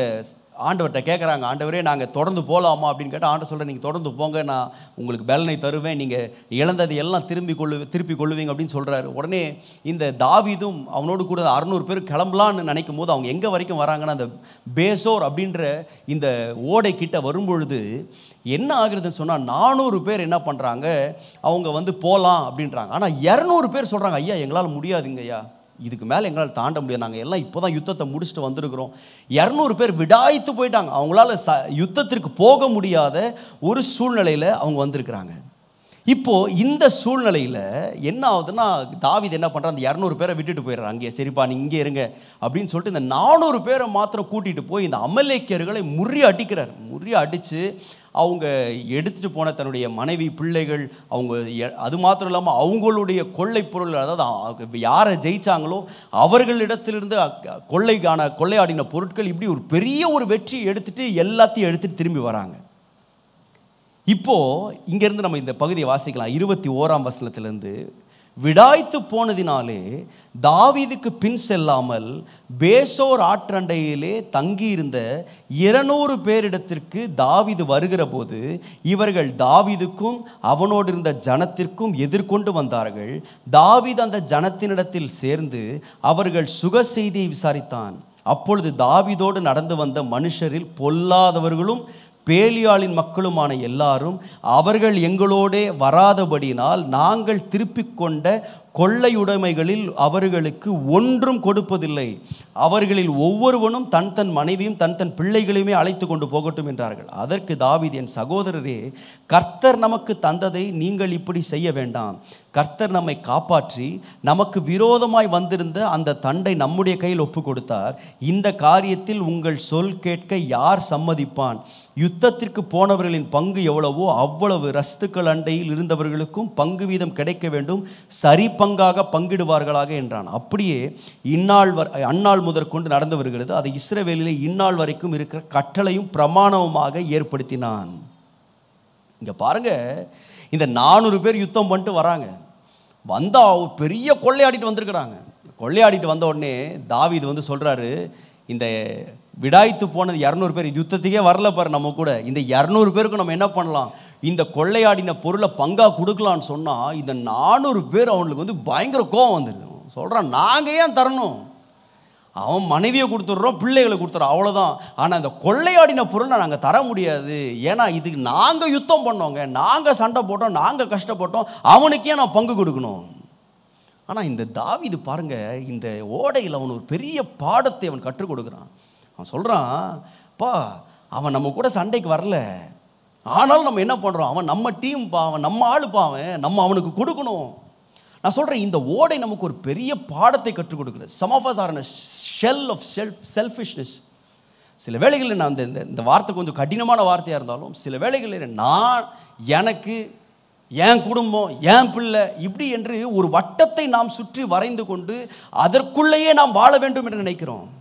ஆண்டவர்கிட்ட கேட்குறாங்க ஆண்டவரே நாங்கள் தொடர்ந்து போகலாமா அப்படின்னு கேட்டால் ஆண்டவர் சொல்கிறேன் நீங்கள் தொடர்ந்து போங்க நான் உங்களுக்கு பலனை தருவேன் நீங்கள் இழந்ததை எல்லாம் திரும்பி கொள்ளு திருப்பி கொள்ளுவீங்க அப்படின்னு சொல்கிறாரு உடனே இந்த தாவிதும் அவனோடு கூட அறநூறு பேர் கிளம்பலான்னு நினைக்கும் போது அவங்க எங்கே வரைக்கும் வராங்கன்னா அந்த பேசோர் அப்படின்ற இந்த ஓடை கிட்ட வரும்பொழுது என்ன ஆகுறதுன்னு சொன்னால் நானூறு பேர் என்ன பண்ணுறாங்க அவங்க வந்து போகலாம் அப்படின்றாங்க. ஆனால் இரநூறு பேர் சொல்கிறாங்க ஐயா எங்களால் முடியாதுங்க ஐயா இதுக்கு மேலே எங்களால் தாண்ட முடியாது. நாங்கள் எல்லாம் இப்போ தான் யுத்தத்தை முடிச்சுட்டு வந்திருக்கிறோம். இரநூறு பேர் விடாய்த்து போயிட்டாங்க. அவங்களால ச யுத்தத்திற்கு போக முடியாத ஒரு சூழ்நிலையில் அவங்க வந்திருக்கிறாங்க. இப்போ இந்த சூழ்நிலையில் என்ன ஆகுதுன்னா தாவீது என்ன பண்ணுறான் அந்த இரநூறு பேரை விட்டுட்டு போயிடுறான் அங்கே சரிப்பா நீ இங்கே இருங்க அப்படின்னு சொல்லிட்டு இந்த நானூறு பேரை மாத்திரம் கூட்டிகிட்டு போய் இந்த அமலேக்கியர்களை முறிய அடிக்கிறார். முறிய அடித்து அவங்க எடுத்துகிட்டு போன தன்னுடைய மனைவி பிள்ளைகள் அவங்க அது மாத்திரம் இல்லாமல் அவங்களுடைய கொள்ளை பொருள் அதாவது யாரை ஜெயித்தாங்களோ அவர்களிடத்திலிருந்து கொள்ளைக்கான கொள்ளையாடின பொருட்கள் இப்படி ஒரு பெரிய ஒரு வெற்றி எடுத்துகிட்டு எல்லாத்தையும் எடுத்துகிட்டு திரும்பி வராங்க. இப்போ இங்கேருந்து நம்ம இந்த பகுதியை வாசிக்கலாம். இருபத்தி ஓராம் வசனத்திலேருந்து விடாய்த்து போனதினாலே தாவீதுக்கு பின் செல்லாமல் பேசோர் ஆற்றண்டையிலே தங்கியிருந்த இருநூறு பேரிடத்திற்கு தாவிது வருகிற போது இவர்கள் தாவிதுக்கும் அவனோடு இருந்த ஜனத்திற்கும் எதிர்கொண்டு வந்தார்கள். தாவித் அந்த ஜனத்தினிடத்தில் சேர்ந்து அவர்கள் சுக செய்தியை விசாரித்தான். அப்பொழுது தாவிதோடு நடந்து வந்த மனுஷரில் பொல்லாதவர்களும் பேலியாளின் மக்களுமான எல்லாரும் அவர்கள் எங்களோடே வராதபடினால் நாங்கள் திருப்பிக் கொண்ட கொள்ளையுடைமைகளில் அவர்களுக்கு ஒன்றும் கொடுப்பதில்லை. அவர்களில் ஒவ்வொருவனும் தன் தன் மனைவியும் தன் தன் பிள்ளைகளையுமே அழைத்து கொண்டு போகட்டும் என்றார்கள். அதற்கு தாவித் என் சகோதரரே கர்த்தர் நமக்கு தந்ததை நீங்கள் இப்படி செய்ய வேண்டாம். கர்த்தர் நம்மை காப்பாற்றி நமக்கு விரோதமாய் வந்திருந்த அந்த தண்டை நம்முடைய கையில் ஒப்பு கொடுத்தார். இந்த காரியத்தில் உங்கள் சொல் கேட்க யார் சம்மதிப்பான்? யுத்தத்திற்கு போனவர்களின் பங்கு எவ்வளவோ அவ்வளவு ரஸ்துக்கள் அண்டையில் இருந்தவர்களுக்கும் பங்கு வீதம் கிடைக்க வேண்டும். சரி பங்காக பங்கிடுவார்களாக என்றான். அப்படியே இந்நாள் அந்நாள் முதற்கொண்டு நடந்து வருகிறது. அது இஸ்ரவேலிலே இந்நாள் வரைக்கும் இருக்கிற கட்டளையும் பிரமாணமுமாக ஏற்படுத்தினான். இங்கே பாருங்க இந்த நானூறு பேர் யுத்தம் பண்ணிட்டு வராங்க. வந்தால் ஒரு பெரிய கொள்ளையாடிட்டு வந்திருக்கிறாங்க. கொள்ளையாடிட்டு வந்த உடனே தாவீது வந்து சொல்கிறாரு இந்த விடாய்த்து போனது இரநூறு பேர். யுத்தத்துக்கே வரல பாரு நம்ம கூட. இந்த இரநூறு பேருக்கு நம்ம என்ன பண்ணலாம்? இந்த கொள்ளையாடின பொருளை பங்காக கொடுக்கலான்னு சொன்னால் இந்த நானூறு பேர் அவனுக்கு வந்து பயங்கர கோவம் வந்துடும் சொல்கிறான் நாங்கள் ஏன் தரணும்? அவன் மனைவியை கொடுத்துட்றோம் பிள்ளைகளை கொடுத்துறோம் அவ்வளோதான் ஆனால் இந்த கொள்ளையாடின பொருளை நாங்கள் தர முடியாது. ஏன்னா இதுக்கு நாங்கள் யுத்தம் பண்ணோங்க. நாங்கள் சண்டை போட்டோம் நாங்கள் கஷ்டப்பட்டோம். அவனுக்கே நான் பங்கு கொடுக்கணும்? ஆனால் இந்த தாவி இது பாருங்கள் இந்த ஓடையில் அவன் ஒரு பெரிய பாடத்தை அவன் கற்றுக் கொடுக்குறான். அவன் சொல்கிறான் பா அவன் நம்ம கூட சண்டைக்கு வரல. ஆனாலும் நம்ம என்ன பண்ணுறோம் அவன் நம்ம டீம் பா அவன் நம்ம ஆளுப்பா அவன் நம்ம அவனுக்கு கொடுக்கணும். நான் சொல்கிறேன் இந்த ஓடை நமக்கு ஒரு பெரிய பாடத்தை கற்றுக் கொடுக்குது. Some of us are shell of self selfishness சில வேளைகளில் நான் இந்த- இந்த வார்த்தை கொஞ்சம் கடினமான வார்த்தையாக இருந்தாலும் சில வேளைகளில் நான் எனக்கு என் குடும்பம் என் பிள்ளை இப்படி என்று ஒரு வட்டத்தை நாம் சுற்றி வரைந்து கொண்டு அதற்குள்ளேயே நாம் வாழ வேண்டும் என்று நினைக்கிறோம்.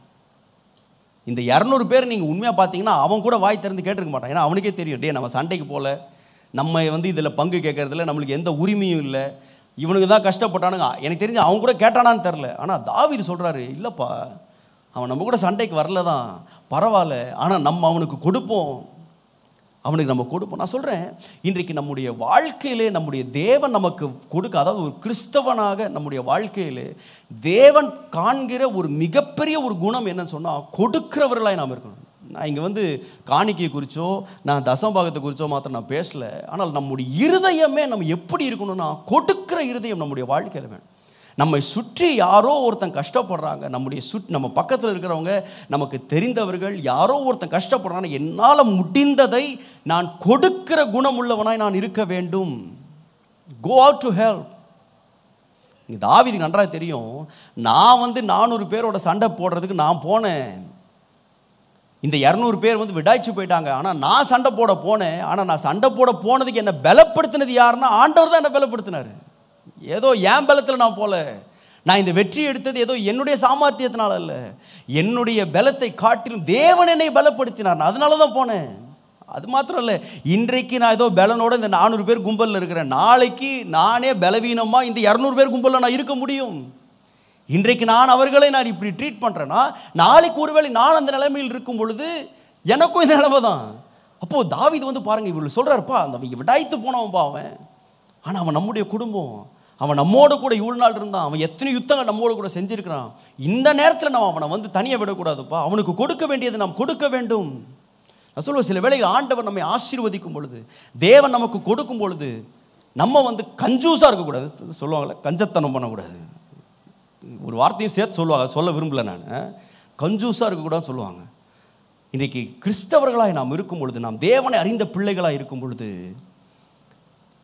இந்த இரநூறு பேர் நீங்கள் உண்மையாக பார்த்தீங்கன்னா அவன் கூட வாய் திறந்து கேட்டிருக்க மாட்டான். ஏன்னா அவனுக்கே தெரியும் டே நம்ம சண்டைக்கு போகல நம்ம வந்து இதில் பங்கு கேட்கறதுல நம்மளுக்கு எந்த உரிமையும் இல்லை. இவனுக்கு தான் கஷ்டப்பட்டானுங்க. எனக்கு தெரிஞ்சு அவன் கூட கேட்டானான்னு தெரில ஆனால் தாவீது சொல்கிறாரு இல்லைப்பா அவன் நம்ம கூட சண்டைக்கு வரல தான் பரவாயில்ல. ஆனால் நம்ம அவனுக்கு கொடுப்போம். அவனுக்கு நம்ம கொடுப்போம். நான் சொல்கிறேன் இன்றைக்கு நம்முடைய வாழ்க்கையிலே நம்முடைய தேவன் நமக்கு கொடுக்க அதாவது ஒரு கிறிஸ்தவனாக நம்முடைய வாழ்க்கையிலே தேவன் காண்கிற ஒரு மிகப்பெரிய ஒரு குணம் என்னன்னு சொன்னால் கொடுக்கிறவர்களாய் நாம் இருக்கணும். நான் இங்கே வந்து காணிக்கையை குறித்தோ நான் தசம்பாகத்தை குறித்தோ மாத்திரம் நான் பேசலை. ஆனால் நம்முடைய இருதயமே நம்ம எப்படி இருக்கணும்னா கொடுக்கிற இருதயம் நம்முடைய வாழ்க்கையில் வேணும். நம்மை சுற்றி யாரோ ஒருத்தன் கஷ்டப்படுறாங்க நம்முடைய சுட் நம்ம பக்கத்தில் இருக்கிறவங்க நமக்கு தெரிந்தவர்கள் யாரோ ஒருத்தன் கஷ்டப்படுறாங்க என்னால் முடிந்ததை நான் கொடுக்கிற குணமுள்ளவனாய் நான் இருக்க வேண்டும். கோ அவுட் டு ஹெல்ப் இங்கே தாவிது நன்றாக தெரியும் நான் வந்து நானூறு பேரோட சண்டை போடுறதுக்கு நான் போனேன். இந்த இரநூறு பேர் வந்து விடாய்ச்சி போயிட்டாங்க ஆனால் நான் சண்டை போட போனேன் ஆனால் நான் சண்டை போட போனதுக்கு என்னை பலப்படுத்தினது யாருன்னா ஆண்டவர் தான் என்னை பலப்படுத்தினார். ஏதோ என் பலத்தில் நான் போல. நான் இந்த வெற்றி எடுத்தது ஏதோ என்னுடைய சாமர்த்தியத்தினால அல்ல. என்னுடைய பலத்தை காட்டிலும் தேவன் என்னை பலப்படுத்தினார். நான் அதனால தான் போனேன். அது மாத்திரம் இல்லை. இன்றைக்கு நான் ஏதோ பலனோட இந்த நானூறு பேர் கும்பலில் இருக்கிறேன். நாளைக்கு நானே பலவீனமாக இந்த இரநூறு பேர் கும்பலில் நான் இருக்க முடியும். இன்றைக்கு நான் அவர்களை நான் இப்படி ட்ரீட் பண்ணுறேன்னா நாளைக்கு ஒருவேளை நான் அந்த நிலைமையில் இருக்கும் பொழுது எனக்கும் இந்த நிலைமை தான். அப்போது தாவிது வந்து பாருங்கள் இவ்வளோ சொல்கிறாருப்பா அந்த விடாய்த்து போனவன் பாவன் ஆனால் அவன் நம்முடைய குடும்பம். அவன் நம்மோட கூட இவ்வளோ நாள் இருந்தான். அவன் எத்தனை யுத்தங்கள் நம்மோடு கூட செஞ்சிருக்கிறான். இந்த நேரத்தில் நம்ம அவனை வந்து தனியாக விடக்கூடாதுப்பா. அவனுக்கு கொடுக்க வேண்டியது நாம் கொடுக்க வேண்டும். நான் சொல்லுவேன் சில வேளைகள் ஆண்டவர் நம்மை ஆசீர்வதிக்கும் பொழுது தேவன் நமக்கு கொடுக்கும் பொழுது நம்ம வந்து கஞ்சூஸாக இருக்கக்கூடாது. சொல்லுவாங்கள்ல கஞ்சத்தனம் பண்ணக்கூடாது. ஒரு வார்த்தையும் சேர்த்து சொல்லுவாங்க சொல்ல விரும்பல நான். கஞ்சூஸாக இருக்கக்கூடாதுன்னு சொல்லுவாங்க. இன்றைக்கி கிறிஸ்தவர்களாக நாம் இருக்கும் பொழுது நாம் தேவனை அறிந்த பிள்ளைகளாக இருக்கும் பொழுது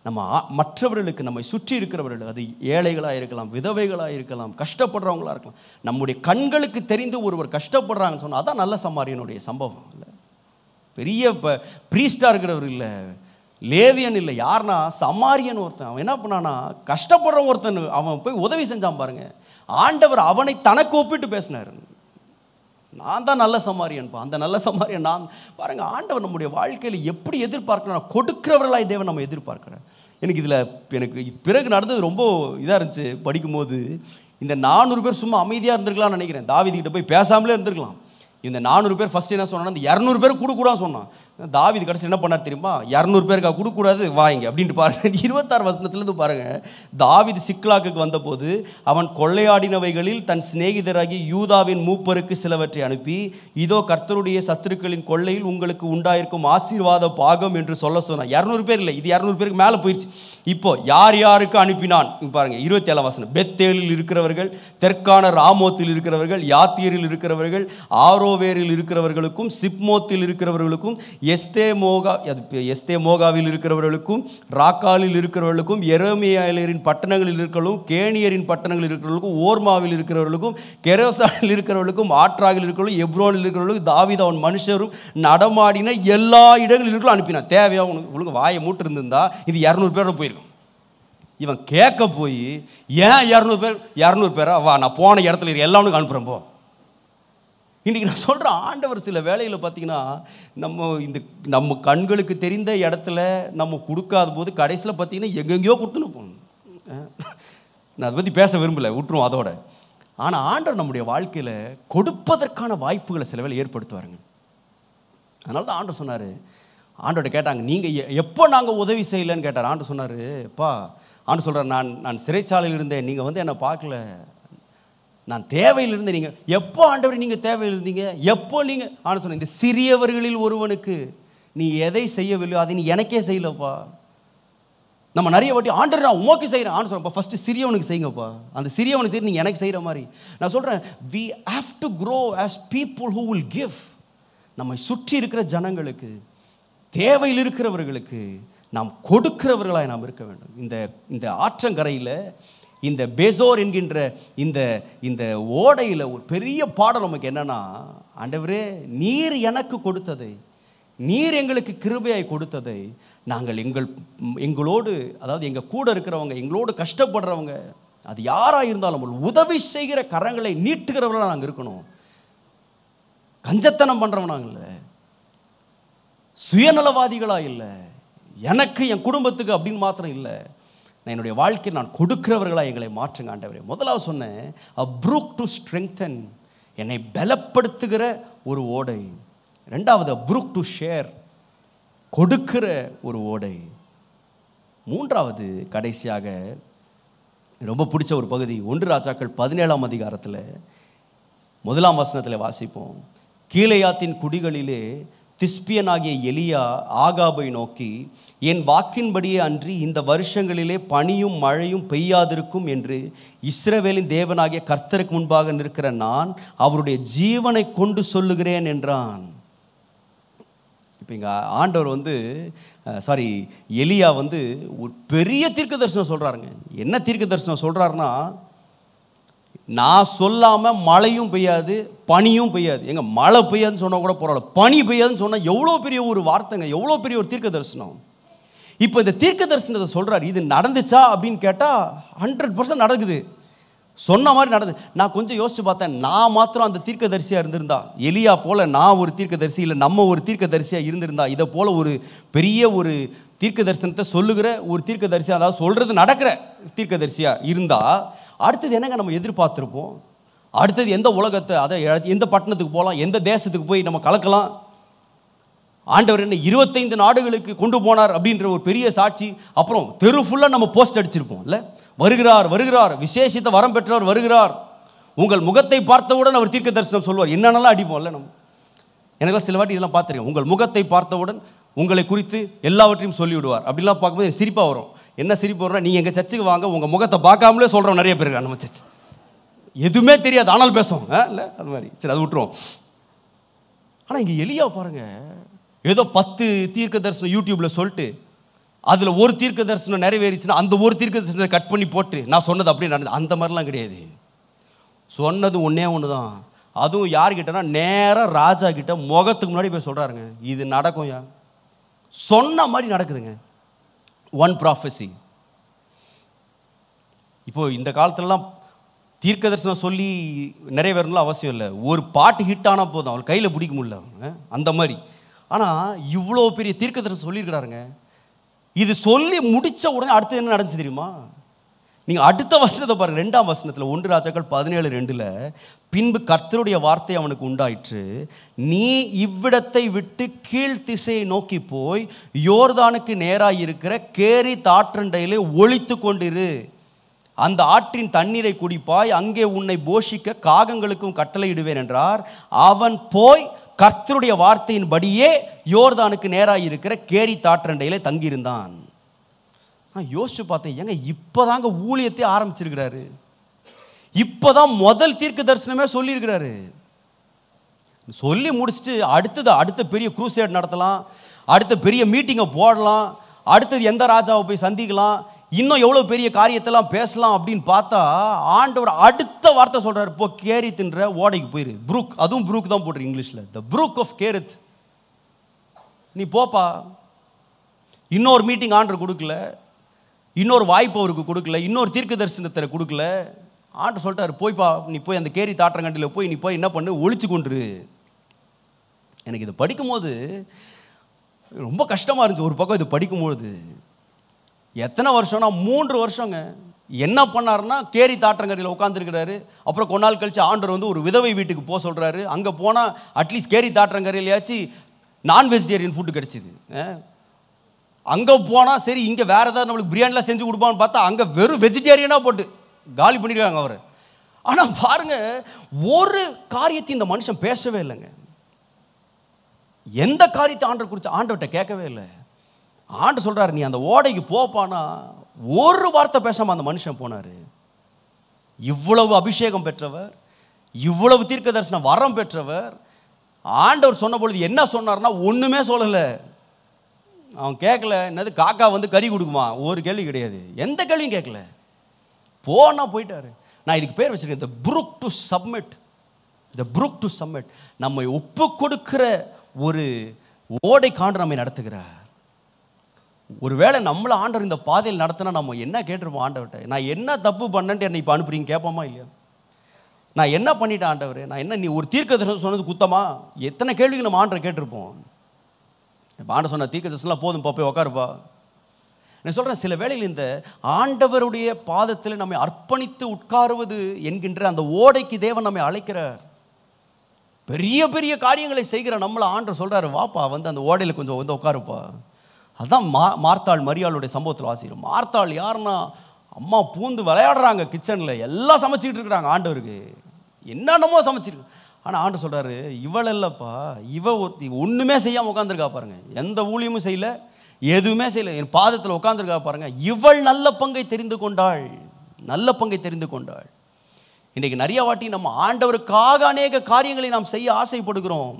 நம்ம மற்றவர்களுக்கு நம்மை சுற்றி இருக்கிறவர்கள் அது ஏழைகளாக இருக்கலாம் விதவைகளாக இருக்கலாம் கஷ்டப்படுறவங்களா இருக்கலாம் நம்முடைய கண்களுக்கு தெரிந்து ஒருவர் கஷ்டப்படுறாங்கன்னு சொன்னால் அதான் நல்ல சமாரியனுடைய சம்பவம் இல்லை. பெரிய இப்போ ப்ரீஸ்டாக இருக்கிறவர் இல்லை லேவியன் இல்லை யார்னா சமாரியன் ஒருத்தன். அவன் என்ன பண்ணானா கஷ்டப்படுற ஒருத்தன் அவன் போய் உதவி செஞ்சான் பாருங்க. ஆண்டவர் அவனை தனக்கு ஒப்பிட்டு பேசினார். நான் தான் நல்ல சமாரியன்பா அந்த நல்ல சமாரியன் நான். பாருங்கள் ஆண்டவர் நம்முடைய வாழ்க்கையில் எப்படி எதிர்பார்க்கணும் கொடுக்கிறவர்களாய் தேவன் நம்ம எதிர்பார்க்கிறேன் எனக்கு இதில் எனக்கு பிறகு நடந்தது ரொம்ப இதாக இருந்துச்சு படிக்கும்போது இந்த நானூறு பேர் சும்மா அமைதியாக இருந்திருக்கலாம்னு நினைக்கிறேன். தாவீதுகிட்ட போய் பேசாமலே இருந்திருக்கலாம். இந்த நானூறு பேர் ஃபஸ்ட்டு என்ன சொன்னால் இந்த இரநூறு பேர் கொடுக்கூடாது சொன்னான். தாவிது கடைசி என்ன பண்ணார் தெரியுமா? இரநூறு பேருக்கா கொடுக்கூடாது வாங்க அப்படின்ட்டு பாருங்க. இருபத்தாறு வசனத்துலேருந்து பாருங்க. தாவிது சிக்லாக்குக்கு வந்தபோது அவன் கொள்ளையாடினவைகளில் தன் சிநேகிதராகி யூதாவின் மூப்பருக்கு சிலவற்றை அனுப்பி இதோ கர்த்தருடைய சத்துருக்களின் கொள்ளையில் உங்களுக்கு உண்டாயிருக்கும் ஆசீர்வாத பாகம் என்று சொல்ல சொன்னான். இரநூறு பேர் இல்லை இது இரநூறு பேருக்கு மேலே போயிடுச்சு இப்போ யார் யாருக்கு அனுப்பினான்? பாருங்கள் பாருங்க இருபத்தி ஏழாம் வசனம். பெத்தேலில் இருக்கிறவர்கள் தெற்கான ராமோத்தில் இருக்கிறவர்கள் யாத்தியரில் இருக்கிறவர்கள் ஆரோவேரில் இருக்கிறவர்களுக்கும் சிப்மோத்தில் இருக்கிறவர்களுக்கும் எஸ்தே மோகா அது எஸ்தே மோகாவில் இருக்கிறவர்களுக்கும் ராக்காலில் இருக்கிறவர்களுக்கும் எரோமியாலரின் பட்டணங்களில் இருக்கிறவர்களும் கேணியரின் பட்டணங்களில் இருக்கிறவர்களுக்கும் ஓர்மாவில் இருக்கிறவர்களுக்கும் கெரோசாவில் இருக்கிறவர்களுக்கும் ஆற்றாகில் இருக்கிறவர்களும் எப்ரோனில் இருக்கிறவர்களுக்கும் தாவித அவன் மனுஷரும் நடமாடின எல்லா இடங்களில் இருக்கும் அனுப்பினான். தேவையா? உனக்கு உங்களுக்கு வாயை மூட்டு இருந்திருந்தா இது இரநூறு பேரோட போயிருக்கும். இவன் கேட்க போய் ஏன் இரநூறு பேர் இரநூறு பேரா? வா நான் போன இடத்துல இரு, எல்லாம் உனக்கு அனுப்புகிறேன் போ. இன்றைக்கி நான் சொல்கிறேன் ஆண்டவர் சில வேலையில் பார்த்தீங்கன்னா நம்ம இந்த நம்ம கண்களுக்கு தெரிந்த இடத்துல நம்ம கொடுக்காத போது கடைசியில் பார்த்தீங்கன்னா எங்கெங்கேயோ கொடுத்துன்னு போகணும். நான் அதை பற்றி பேச விரும்பலை விட்டுரும் அதோட. ஆனால் ஆண்டவர் நம்முடைய வாழ்க்கையில் கொடுப்பதற்கான வாய்ப்புகளை சில வேலை ஏற்படுத்துவாருங்க. அதனால தான் ஆண்டவர் சொன்னார் ஆண்டோட கேட்டாங்க நீங்கள் எப்போ நாங்கள் உதவி செய்யலைன்னு? கேட்டார். ஆண்டு சொன்னார் எப்பா ஆண்டு சொல்கிறார் நான் நான் சிறைச்சாலையில் இருந்தேன் நீங்கள் வந்து என்னை பார்க்கல. நான் தேவையில் இருந்தேன் நீங்கள் எப்போ ஆண்டவர் நீங்கள் தேவையில் இருந்தீங்க எப்போ நீங்கள் ஆனால் சொன்ன இந்த சிறியவர்களில் ஒருவனுக்கு நீ எதை செய்யவில்லையோ அதை நீ எனக்கே செய்யலப்பா. நம்ம நிறைய வாட்டி ஆண்டர் நான் உமக்கு செய்கிறேன் ஆண்டு சொல்கிறேன் ஃபஸ்ட்டு சிறியவனுக்கு செய்யுங்கப்பா. அந்த சிறியவனுக்கு செய்ய நீங்கள் எனக்கு செய்கிற மாதிரி. நான் சொல்கிறேன் we have to grow as people who will give நம்மை சுற்றி இருக்கிற ஜனங்களுக்கு தேவையில் இருக்கிறவர்களுக்கு நாம் கொடுக்கிறவர்களாக நாம் இருக்க வேண்டும். இந்த இந்த ஆற்றங்கரையில் இந்த பேசோர் என்கின்ற இந்த இந்த ஓடையில் ஒரு பெரிய பாடம் நமக்கு என்னன்னா ஆண்டவரே நீர் எனக்கு கொடுத்ததை நீர் எங்களுக்கு கிருபையாய் கொடுத்ததை நாங்கள் எங்கள் எங்களோடு அதாவது எங்கள் கூட இருக்கிறவங்க எங்களோடு கஷ்டப்படுறவங்க அது யாராக இருந்தாலும் உதவி செய்கிற கரங்களை நீட்டுகிறவர்களாக நாங்கள் இருக்கணும். கஞ்சத்தனம் பண்ணுறவன் நாங்கள் சுயநலவாதிகளாக இல்லை. எனக்கு என் குடும்பத்துக்கு அப்படின்னு மாத்திரம் இல்லை. நான் என்னுடைய வாழ்க்கையை நான் கொடுக்கிறவர்களாக எங்களை மாற்றுங்க ஆண்டவரே. முதலாவது சொன்னேன் அ ப்ரூக் டு ஸ்ட்ரெங்தன் என்னை பலப்படுத்துகிற ஒரு ஓடை. ரெண்டாவது ப்ரூக் டு ஷேர் கொடுக்கிற ஒரு ஓடை. மூன்றாவது கடைசியாக ரொம்ப பிடிச்ச ஒரு பகுதி ஒன்று ராஜாக்கள் பதினேழாம் அதிகாரத்தில் முதலாம் வசனத்தில் வாசிப்போம். கீழையாத்தின் குடிகளிலே திஸ்பியனாகிய எலியா ஆகாபை நோக்கி என் வாக்கின்படியே அன்றி இந்த வருஷங்களிலே பனியும் மழையும் பெய்யாதிருக்கும் என்று இஸ்ரவேலின் தேவனாகிய கர்த்தருக்கு முன்பாக நிற்கிற நான் அவருடைய ஜீவனை கொண்டு சொல்லுகிறேன் என்றான். இப்போ இங்கே ஆண்டவர் வந்து சாரி எலியா வந்து ஒரு பெரிய தீர்க்க தரிசனம் சொல்கிறாருங்க என்ன தீர்க்க தரிசனம் சொல்கிறாருன்னா நான் சொல்லாமல் மழையும் பெய்யாது பனியும் பெய்யாது. எங்கள் மழை பெய்யாதுன்னு சொன்னால் கூட பரவாயில்ல. பனி பெய்யாதுன்னு சொன்னால் எவ்வளோ பெரிய ஒரு வார்த்தைங்க எவ்வளோ பெரிய ஒரு தீர்க்க தரிசனம்? இப்போ இந்த தீர்க்க தரிசனத்தை சொல்கிறார் இது நடந்துச்சா அப்படின்னு கேட்டால் ஹண்ட்ரட் பர்சன்ட் நடக்குது. சொன்ன மாதிரி நடந்து. நான் கொஞ்சம் யோசிச்சு பார்த்தேன் நான் மாத்திரம் அந்த தீர்க்கதரிசியாக இருந்திருந்தா? எலியா போல் நான் ஒரு தீர்க்கதரிசி இல்லை நம்ம ஒரு தீர்க்கதரிசியாக இருந்திருந்தா? இதை போல் ஒரு பெரிய ஒரு தீர்க்க தரிசனத்தை சொல்லுகிற ஒரு தீர்க்கதரிசி அதாவது சொல்கிறது நடக்கிற தீர்க்கதரிசியாக இருந்தால் அடுத்தது என்னங்க நம்ம எதிர்பார்த்துருப்போம்? அடுத்தது எந்த உலகத்தை அதை எந்த பட்டணத்துக்கு போகலாம் எந்த தேசத்துக்கு போய் நம்ம கலக்கலாம்? ஆண்டவர் என்ன இருபத்தைந்து நாடுகளுக்கு கொண்டு போனார் அப்படின்ற ஒரு பெரிய சாட்சி. அப்புறம் தெரு ஃபுல்லாக நம்ம போஸ்ட் அடிச்சிருப்போம் இல்லை? வருகிறார் வருகிறார். விசேஷித்த வரம் பெற்றவர் வருகிறார். உங்கள் முகத்தை பார்த்தவுடன் அவர் தீர்க்க தரிசனம் சொல்வார். என்னென்னலாம் அடிப்போம்ல நம்ம? எனக்கெல்லாம் சில வாட்டி இதெல்லாம் பார்த்துருக்கேன். உங்கள் முகத்தை பார்த்தவுடன் உங்களை குறித்து எல்லாவற்றையும் சொல்லிவிடுவார். அப்படிலாம் பார்க்கும்போது சிரிப்பாக வரும். என்ன சிரிப்பு நீங்கள் எங்கள் சர்ச்சுக்கு வாங்க உங்கள் முகத்தை பார்க்காமலே சொல்கிறோம் நிறைய பேர் இருக்காங்க நம்ம சர்ச் எதுவுமே தெரியாது ஆனால் பேசுவோம். இல்லை அது மாதிரி. சரி அது விட்டுருவோம். ஆனால் இங்கே எளியா பாருங்கள் ஏதோ பத்து தீர்க்க தரிசனம் யூடியூப்பில் சொல்லிட்டு அதில் ஒரு தீர்க்க தரிசனம் நிறைவேறிச்சுன்னா அந்த ஒரு தீர்க்க தரிசனத்தை கட் பண்ணி போட்டு நான் சொன்னது அப்படியே நடந்தது. அந்த மாதிரிலாம் கிடையாது. சொன்னது ஒன்றே ஒன்று தான் அதுவும் யார்கிட்டனா நேராக ராஜா கிட்ட முகத்துக்கு முன்னாடி போய் சொல்கிறாருங்க இது நடக்கும் யா சொன்ன மாதிரி நடக்குதுங்க. ஒன் ப்ராஃபஸி இப்போது இந்த காலத்துலலாம் தீர்க்க தரிசனம் சொல்லி நிறைவேறணும்லாம் அவசியம் இல்லை. ஒரு பாட்டு ஹிட் ஆனால் போதும். அவள் கையில் பிடிக்க முடியல அவங்க அந்த மாதிரி. ஆனால் இவ்வளோ பெரிய தீர்க்க தரிசனம் சொல்லியிருக்கிறாருங்க. இது சொல்லி முடித்த உடனே அடுத்து என்ன நடந்துச்சு தெரியுமா? நீங்கள் அடுத்த வசனத்தை பாருங்கள் ரெண்டாம் வசனத்தில் ஒன்று ராஜாக்கள் பதினேழு ரெண்டில் பின்பு கர்த்தருடைய வார்த்தை அவனுக்கு உண்டாயிற்று. நீ இவ்விடத்தை விட்டு கீழ் திசையை நோக்கி போய் யோர்தானுக்கு நேராக இருக்கிற கேரி தாற்றண்டையிலே ஒழித்து கொண்டிரு. அந்த ஆற்றின் தண்ணீரை குடிப்பாய் அங்கே உன்னை போஷிக்க காகங்களுக்கும் கட்டளையிடுவேன் என்றார். அவன் போய் கர்த்தருடைய வார்த்தையின்படியே யோர்தானுக்கு நேராக இருக்கிற கேரி தாற்றண்டையிலே தங்கியிருந்தான். நான் யோசிச்சு பார்த்தேன் ஏங்க இப்போதாங்க ஊழியத்தை ஆரம்பிச்சிருக்கிறாரு. இப்போதான் முதல் தீர்க்க தரிசனமே சொல்லியிருக்கிறாரு. சொல்லி முடிச்சுட்டு அடுத்தது அடுத்த பெரிய குரூசேட் நடத்தலாம் அடுத்த பெரிய மீட்டிங்கை போடலாம் அடுத்தது எந்த ராஜாவை போய் சந்திக்கலாம் இன்னும் எவ்வளோ பெரிய காரியத்தெல்லாம் பேசலாம் அப்படின்னு பார்த்தா ஆண்டவர் அடுத்த வார்த்தை சொல்கிறார் இப்போ கேரி தின்ற ஓடைக்கு போயிரு. புரூக் அதுவும் புரூக் தான் போட்டுரு இங்கிலீஷில். த புரூக் ஆஃப் கேரித் நீ போப்பா. இன்னொரு மீட்டிங் ஆண்டர் கொடுக்கல. இன்னொரு வாய்ப்பு அவருக்கு கொடுக்கல இன்னொரு தீர்க்க தரிசனத்தை கொடுக்கல. ஆண்டு சொல்லிட்டாரு போய்ப்பா நீ போய் அந்த கேரி தாற்றங்கண்டில் போய் நீ போய் என்ன பண்ணு? ஒழிச்சு கொண்டுரு எனக்கு இதை படிக்கும்போது ரொம்ப கஷ்டமாக இருந்துச்சு. ஒரு பக்கம் இது படிக்கும்பொழுது எத்தனை வருஷம்னா மூன்று வருஷங்க. என்ன பண்ணார்னா கேரி தாற்றங்கரையில் உட்காந்துருக்கிறாரு அப்புறம் கொஞ்ச நாள் கழிச்சு ஆண்டர் வந்து ஒரு விதவை வீட்டுக்கு போக சொல்கிறாரு அங்கே போனால் அட்லீஸ்ட் கேரி தாற்றங்கரையிலையாச்சும் நான் வெஜிடேரியன் ஃபுட்டு கிடச்சிது அங்கே போனால் சரி இங்கே வேறு ஏதாவது நம்மளுக்கு பிரியாணிலாம் செஞ்சு கொடுப்பான்னு பார்த்தா அங்கே வெறும் வெஜிடேரியனாக போட்டு காலி பண்ணிடுவாங்க அவர். ஆனால் பாருங்கள் ஒரு காரியத்தையும் இந்த மனுஷன் பேசவே இல்லைங்க. எந்த காரியத்தை ஆண்டர் குறித்து ஆண்டவர்கிட்ட கேட்கவே இல்லை. ஆண்டு சொல்கிறார் நீ அந்த ஓடைக்கு போப்பானா ஒரு வார்த்தை பேசாமல் அந்த மனுஷன் போனார். இவ்வளவு அபிஷேகம் பெற்றவர் இவ்வளவு தீர்க்க தரிசனம் வரம் பெற்றவர் ஆண்டவர் சொன்ன பொழுது என்ன சொன்னார்னா ஒன்றுமே சொல்லலை. அவன் கேட்கல என்னது காக்கா வந்து கறி கொடுக்குமா? ஒரு கேள்வி கிடையாது. எந்த கேள்வியும் கேட்கல போனால் போயிட்டாரு. நான் இதுக்கு பேர் வச்சிருக்கேன் the brook to submit the brook to submit நம்மை ஒப்பு கொடுக்கிற ஒரு ஓடை காண்டு நம்மை நடத்துகிறார். ஒருவேளை நம்மளை ஆண்டவர் இந்த பாதையில் நடத்தினா நம்ம என்ன கேட்டிருப்போம் ஆண்டவர்கிட்ட? நான் என்ன தப்பு பண்ணன்ட்டு என்னை இப்போ அனுப்புறீங்க? கேட்போமா இல்லையா? நான் என்ன பண்ணிட்டேன் ஆண்டவர்? நான் என்ன நீ ஒரு தீர்க்க சொன்னது குத்தமா? எத்தனை கேள்விக்கு நம்ம ஆண்டரை கேட்டிருப்போம்? ஆண்ட சொன்ன தீக்க தரிசனம் போதும் போய் உட்காருப்பா நான் சொல்கிறேன் சில வேளையில் இந்த ஆண்டவருடைய பாதத்தில் நம்மை அர்ப்பணித்து உட்காருவது என்கின்ற அந்த ஓடைக்கு தேவன் நம்மை அழைக்கிறார். பெரிய பெரிய காரியங்களை செய்கிற நம்மளை ஆண்டர் சொல்கிறாரு வாப்பா வந்து அந்த ஓடையில் கொஞ்சம் வந்து உட்காருப்பா அதுதான் மா மார்த்தாள் மரியாளுடைய சம்பவத்தில் வாசிக்கிறோம். மார்த்தாள் யாருன்னா அம்மா பூந்து விளையாடுறாங்க கிச்சனில் எல்லாம் சமைச்சிக்கிட்டு இருக்கிறாங்க ஆண்டவருக்கு. என்னென்னமோ சமைச்சிருக்கு. ஆனால் ஆண்டு சொல்கிறாரு இவள் இல்லைப்பா இவ ஒருத்தி ஒன்றுமே செய்யாமல் உட்காந்துருக்கா பாருங்கள் எந்த ஊழியமும் செய்யல எதுவுமே செய்யல. என் பாதத்தில் உட்காந்துருக்கா பாருங்கள் இவள் நல்ல பங்கை தெரிந்து கொண்டாள். நல்ல பங்கை தெரிந்து கொண்டாள். இன்றைக்கு நிறைய வாட்டி நம்ம ஆண்டவருக்காக அநேக காரியங்களை நாம் செய்ய ஆசைப்படுகிறோம்.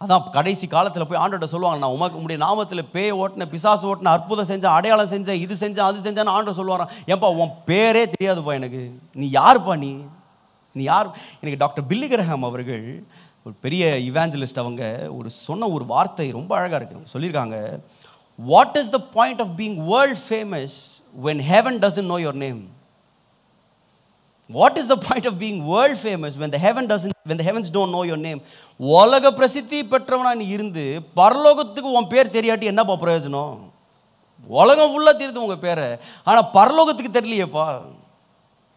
அதான் கடைசி காலத்தில் போய் ஆண்டோட சொல்லுவாங்க நான் உமக்கு உடைய நாமத்தில் பேய் ஓட்டின பிசாசு ஓட்டின அற்புதம் செஞ்சேன் அடையாளம் செஞ்சேன் இது செஞ்சேன் அது செஞ்சேன்னு ஆண்டவர் சொல்லுவாரான் ஏன்பா உன் பேரே தெரியாதுப்பா எனக்கு. நீ யாருப்பா நீ? நீ யார்? எனக்கு டாக்டர் பில்லி கிரஹாம் அவர்கள் ஒரு பெரிய இவாஞ்சலிஸ்ட் அவங்க ஒரு சொன்ன ஒரு வார்த்தை ரொம்ப அழகாக இருக்கு. சொல்லியிருக்காங்க what is the point of being world famous when heaven doesn't know your name what is the point of being world famous when the heaven doesn't when the heavens don't know your name உலக பிரசித்தி பெற்றவனா நீ இருந்து பரலோகத்துக்கு உன் பேர் தெரியாட்டி என்னப்பா பிரயோஜனம்? உலகம் ஃபுல்லாக தெரியுது உங்கள் பேரை. ஆனால் பரலோகத்துக்கு தெரியலையேப்பா.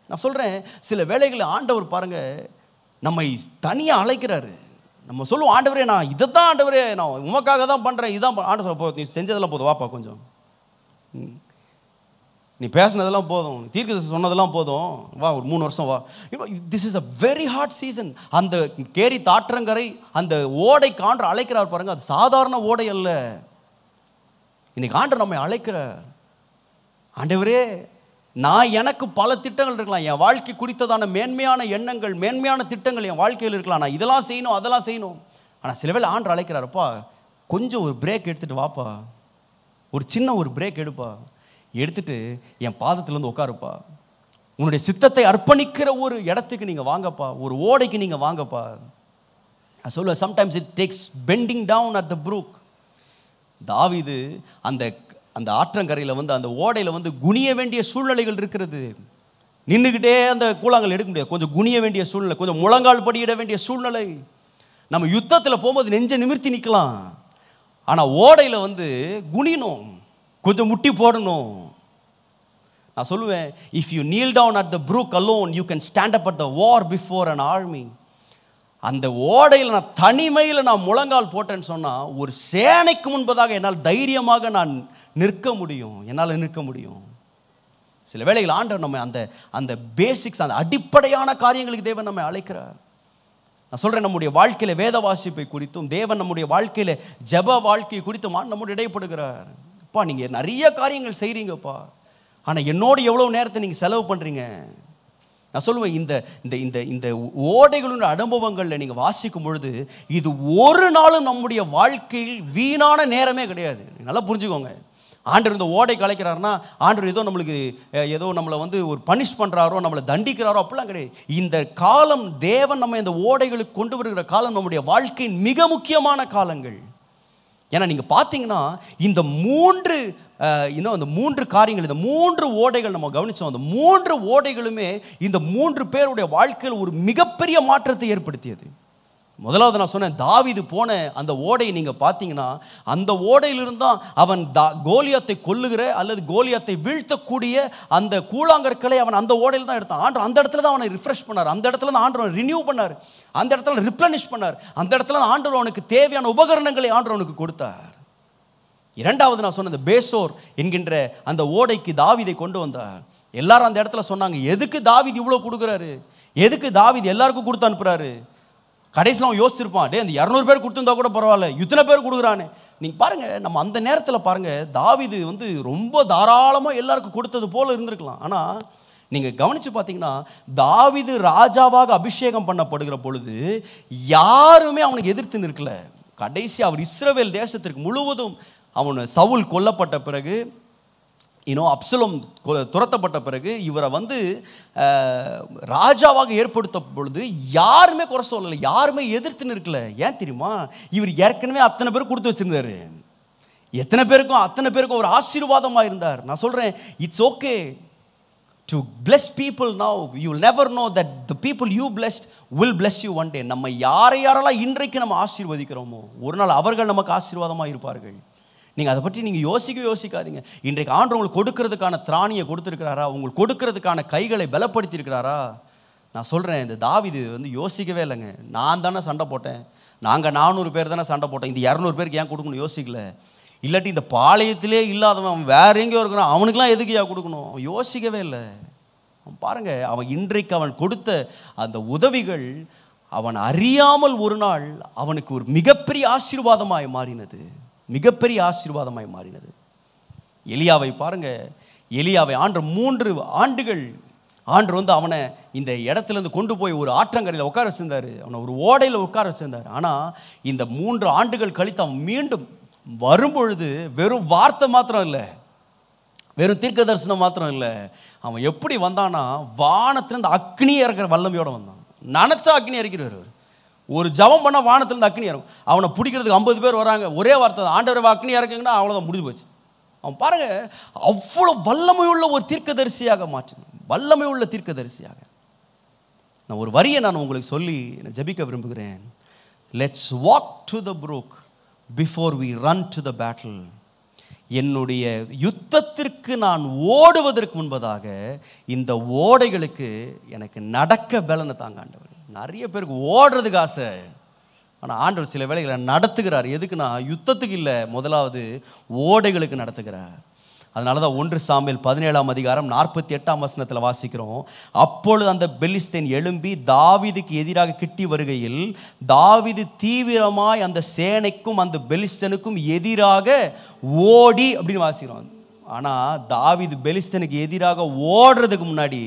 நான் சொல்கிறேன் சில வேலைகளை ஆண்டவர் பாருங்கள் நம்மை தனியாக அழைக்கிறாரு. நம்ம சொல்லுவோம் ஆண்டவரே நான் இதை தான் ஆண்டவரே நான் உமக்காக தான் பண்ணுறேன் இதான் ஆண்டவர் சொல்ல போ நீ செஞ்சதெல்லாம் போதும் வாப்பா கொஞ்சம். ம். நீ பேசினதெல்லாம் போதும் தீர்க்கதை சொன்னதெல்லாம் போதும். வா ஒரு மூணு வருஷம் வா. This is a very hot season அந்த கேரி தாற்றங்கரை அந்த ஓடை காண்ற அழைக்கிறார் பாருங்க அது சாதாரண ஓடை அல்ல. இன்னைக்கு ஆண்டர் நம்மை அழைக்கிறார். ஆண்டவரே நான் எனக்கு பல திட்டங்கள் இருக்கலாம். என் வாழ்க்கை குறித்ததான மேன்மையான எண்ணங்கள் மேன்மையான திட்டங்கள் என் வாழ்க்கையில் இருக்கலாம். நான் இதெல்லாம் செய்யணும் அதெல்லாம் செய்யணும். ஆனால் சில வேலை ஆண்டு அழைக்கிறாருப்பா கொஞ்சம் ஒரு பிரேக் எடுத்துட்டு வாப்பா. ஒரு சின்ன ஒரு பிரேக் எடுப்பா. எடுத்துட்டு என் பாதத்துலேருந்து உட்காருப்பா. உன்னுடைய சித்தத்தை அர்ப்பணிக்கிற ஒரு இடத்துக்கு நீங்கள் வாங்கப்பா. ஒரு ஓடைக்கு நீங்கள் வாங்கப்பா. நான் சொல்லுவேன் sometimes it takes bending down at the brook தாவிது அந்த அந்த ஆற்றங்கரையில் வந்து அந்த ஓடையில் வந்து குனிய வேண்டிய சூழ்நிலைகள் இருக்கிறது. நின்றுக்கிட்டே அந்த கூழாங்கல் எடுக்க முடியாது. கொஞ்சம் குனிய வேண்டிய சூழ்நிலை கொஞ்சம் முழங்கால் படியிட வேண்டிய சூழ்நிலை. நம்ம யுத்தத்தில் போகும்போது நெஞ்சை நிமிர்த்தி நிற்கலாம் ஆனால் ஓடையில் வந்து குனியணும். கொஞ்சம் முட்டி போடணும். நான் சொல்லுவேன் if you kneel down at the brook alone you can stand up at the war before an army அந்த ஓடையில் நான் தனிமையில் நான் முழங்கால் போட்டேன்னு சொன்னால் ஒரு சேனைக்கு முன்பதாக என்னால் தைரியமாக நான் நிற்க முடியும். என்னால் நிற்க முடியும். சில வேளைகள் ஆண்டவர் நம்ம அந்த அந்த பேசிக்ஸ் அந்த அடிப்படையான காரியங்களுக்கு தேவன் நம்ம அழைக்கிறார். நான் சொல்கிறேன் நம்முடைய வாழ்க்கையில் வேத வாசிப்பை குறித்தும் தேவன் நம்முடைய வாழ்க்கையில் ஜெப வாழ்க்கை குறித்தும் ஆண்டு நம்முடைய இடைப்படுகிறார். அப்பா நீங்கள் நிறைய காரியங்கள் செய்கிறீங்கப்பா ஆனால் என்னோடு எவ்வளோ நேரத்தை நீங்கள் செலவு பண்ணுறீங்க நான் சொல்லுவேன் இந்த இந்த இந்த இந்த ஓடைகளுடைய அனுபவங்களில் நீங்கள் வாசிக்கும் பொழுது இது ஒரு நாளும் நம்முடைய வாழ்க்கையில் வீணான நேரமே கிடையாது. நல்லா புரிஞ்சுக்கோங்க. ஆண்டர் இந்த ஓடை கலைக்கிறாருன்னா ஆண்டர் ஏதோ நம்மளுக்கு ஏதோ நம்மளை வந்து ஒரு பனிஷ் பண்ணுறாரோ நம்மளை தண்டிக்கிறாரோ அப்படிலாம் கிடையாது. இந்த காலம் தேவன் நம்ம இந்த ஓடைகளுக்கு கொண்டு வருகிற காலம் நம்முடைய வாழ்க்கையின் மிக முக்கியமான காலங்கள். ஏன்னா நீங்கள் பார்த்தீங்கன்னா இந்த மூன்று இன்னும் அந்த மூன்று காரியங்கள் இந்த மூன்று ஓடைகள் நம்ம கவனிச்சோம். அந்த மூன்று ஓடைகளுமே இந்த மூன்று பேருடைய வாழ்க்கையில் ஒரு மிகப்பெரிய மாற்றத்தை ஏற்படுத்தியது. முதலாவது நான் சொன்னேன் தாவிது போன அந்த ஓடையை நீங்கள் பார்த்தீங்கன்னா அந்த ஓடையிலிருந்து தான் அவன் தா கோலியாத்தை கொல்லுகிற அல்லது கோலியாத்தை வீழ்த்தக்கூடிய அந்த கூழாங்கற்களை அவன் அந்த ஓடையில் தான் எடுத்தான். ஆண்டு அந்த இடத்துல தான் அவனை ரிஃப்ரெஷ் பண்ணார். அந்த இடத்துல தான் ஆண்டவர் ரினியூ பண்ணார். அந்த இடத்துல ரிப்ளனிஷ் பண்ணார். அந்த இடத்துல தான் ஆண்டவர் அவனுக்கு தேவையான உபகரணங்களை ஆண்டவர் அவனுக்கு கொடுத்தார். இரண்டாவது நான் சொன்ன பேசோர் என்கின்ற அந்த ஓடைக்கு தாவீதை கொண்டு வந்தார். எல்லாரும் அந்த இடத்துல சொன்னாங்க எதுக்கு தாவீது இவ்வளோ கொடுக்குறாரு? எதுக்கு தாவீது எல்லாருக்கும் கொடுத்து அனுப்புறாரு? கடைசியில் அவன் யோசிச்சிருப்பான் டே அந்த இரநூறு பேர் கொடுத்துருந்தா கூட பரவாயில்ல இத்தனை பேர் கொடுக்குறானே. நீங்கள் பாருங்கள் நம்ம அந்த நேரத்தில் பாருங்கள் தாவிது வந்து ரொம்ப தாராளமாக எல்லாருக்கும் கொடுத்தது போல் இருந்திருக்கலாம். ஆனால் நீங்கள் கவனித்து பார்த்தீங்கன்னா தாவிது ராஜாவாக அபிஷேகம் பண்ணப்படுகிற பொழுது யாருமே அவனுக்கு எதிர்த்து நிற்கல. கடைசி அவர் இஸ்ரவேல் தேசத்திற்கு முழுவதும் அவன் சவுல் கொல்லப்பட்ட பிறகு இன்னும் அப்சலம் துரத்தப்பட்ட பிறகு இவரை வந்து ராஜாவாக ஏற்படுத்த பொழுது யாருமே குறை சொல்லலை யாருமே எதிர்த்து நிற்கல. ஏன் தெரியுமா? இவர் ஏற்கனவே அத்தனை பேர் கொடுத்து வச்சிருந்தாரு. எத்தனை பேருக்கும் அத்தனை பேருக்கும் ஒரு ஆசீர்வாதமாக இருந்தார். நான் சொல்கிறேன் it's okay to bless people now you will never know that the people you blessed will bless you one day நம்ம யாரை யாரெல்லாம் இன்றைக்கு நம்ம ஆசீர்வதிக்கிறோமோ ஒரு நாள் அவர்கள் நமக்கு ஆசீர்வாதமாக இருப்பார்கள். நீங்கள் அதை பற்றி நீங்கள் யோசிக்க யோசிக்காதீங்க. இன்றைக்கு ஆண்டு உங்களுக்கு கொடுக்கறதுக்கான திராணியை கொடுத்துருக்கிறாரா? உங்களுக்கு கொடுக்கறதுக்கான கைகளை பலப்படுத்தியிருக்கிறாரா? நான் சொல்கிறேன் இந்த தாவிது வந்து யோசிக்கவே இல்லைங்க. நான் தானே சண்டை போட்டேன். நாங்கள் நானூறு பேர் தானே சண்டை போட்டோம். இந்த இரநூறு பேருக்கு ஏன் கொடுக்கணும் யோசிக்கல. இல்லாட்டி இந்த பாளையத்திலே இல்லாதவன் அவன் வேற எங்கேயோ இருக்கிறான். அவனுக்கெலாம் எதுக்கு ஏன் கொடுக்கணும்? அவன் யோசிக்கவே இல்லை. அவன் பாருங்க அவன் இன்றைக்கு அவன் கொடுத்த அந்த உதவிகள் அவன் அறியாமல் ஒரு நாள் அவனுக்கு ஒரு மிகப்பெரிய ஆசீர்வாதமாய் மாறினது. மிகப்பெரிய ஆசீர்வாதமாய் மாறினது. எலியாவை பாருங்க. எலியாவை ஆண்டு மூன்று ஆண்டுகள் ஆண்டு வந்து அவனை இந்த இடத்துல இருந்து கொண்டு போய் ஒரு ஆற்றங்கரையில் உட்கார வச்சிருந்தாரு. அவனை ஒரு ஓடையில் உட்கார வச்சுருந்தார். ஆனால் இந்த மூன்று ஆண்டுகள் கழித்து அவன் மீண்டும் வரும்பொழுது வெறும் வார்த்தை மாத்திரம் இல்லை. வெறும் தீர்க்க தரிசனம் மாத்திரம் இல்லை. அவன் எப்படி வந்தான்னா வானத்துலேருந்து அக்னி இறக்குற வல்லமையோடு வந்தான். நினச்சா அக்னி இறக்கிறார் அவர். ஒரு ஜபம் பண்ண வானத்துலேருந்து அக்னி இறங்கும். அவனை பிடிக்கிறதுக்கு ஐம்பது பேர் வராங்க. ஒரே வார்த்தை தான். ஆண்டவர் அக்னி இறக்குங்கன்னா அவ்வளோதான் முடிஞ்சு போச்சு. அவன் பாருங்க அவ்வளோ வல்லமை உள்ள ஒரு தீர்க்கதரிசியாக மாற்றினான். வல்லமை உள்ள தீர்க்கதரிசியாக. நான் ஒரு வரியை நான் உங்களுக்கு சொல்லி நான் ஜெபிக்க விரும்புகிறேன். Let's walk to the brook before we run to the battle என்னுடைய யுத்தத்திற்கு நான் ஓடுவதற்கு முன்பதாக இந்த ஓடைகளுக்கு எனக்கு நடக்க பலனை தாங்க ஆண்டவர். நிறைய பேருக்கு ஓடுறதுக்கு ஆசை. ஆனால் ஆண்டவர் சில வேளைகளை நடத்துகிறார். எதுக்குன்னா யுத்தத்துக்கு இல்லை. முதலாவது ஓடைகளுக்கு நடத்துகிறார். அதனால தான் ஒன்று சாமியில் பதினேழாம் அதிகாரம் நாற்பத்தி எட்டாம் வசனத்தில் வாசிக்கிறோம். அப்பொழுது அந்த பெலிஸ்தேன் எழும்பி தாவிதுக்கு எதிராக கிட்டி வருகையில் தாவிது தீவிரமாய் அந்த சேனைக்கும் அந்த பெலிஸ்தனுக்கும் எதிராக ஓடி அப்படின்னு வாசிக்கிறோம். ஆனால் தாவிது பெலிஸ்தனுக்கு எதிராக ஓடுறதுக்கு முன்னாடி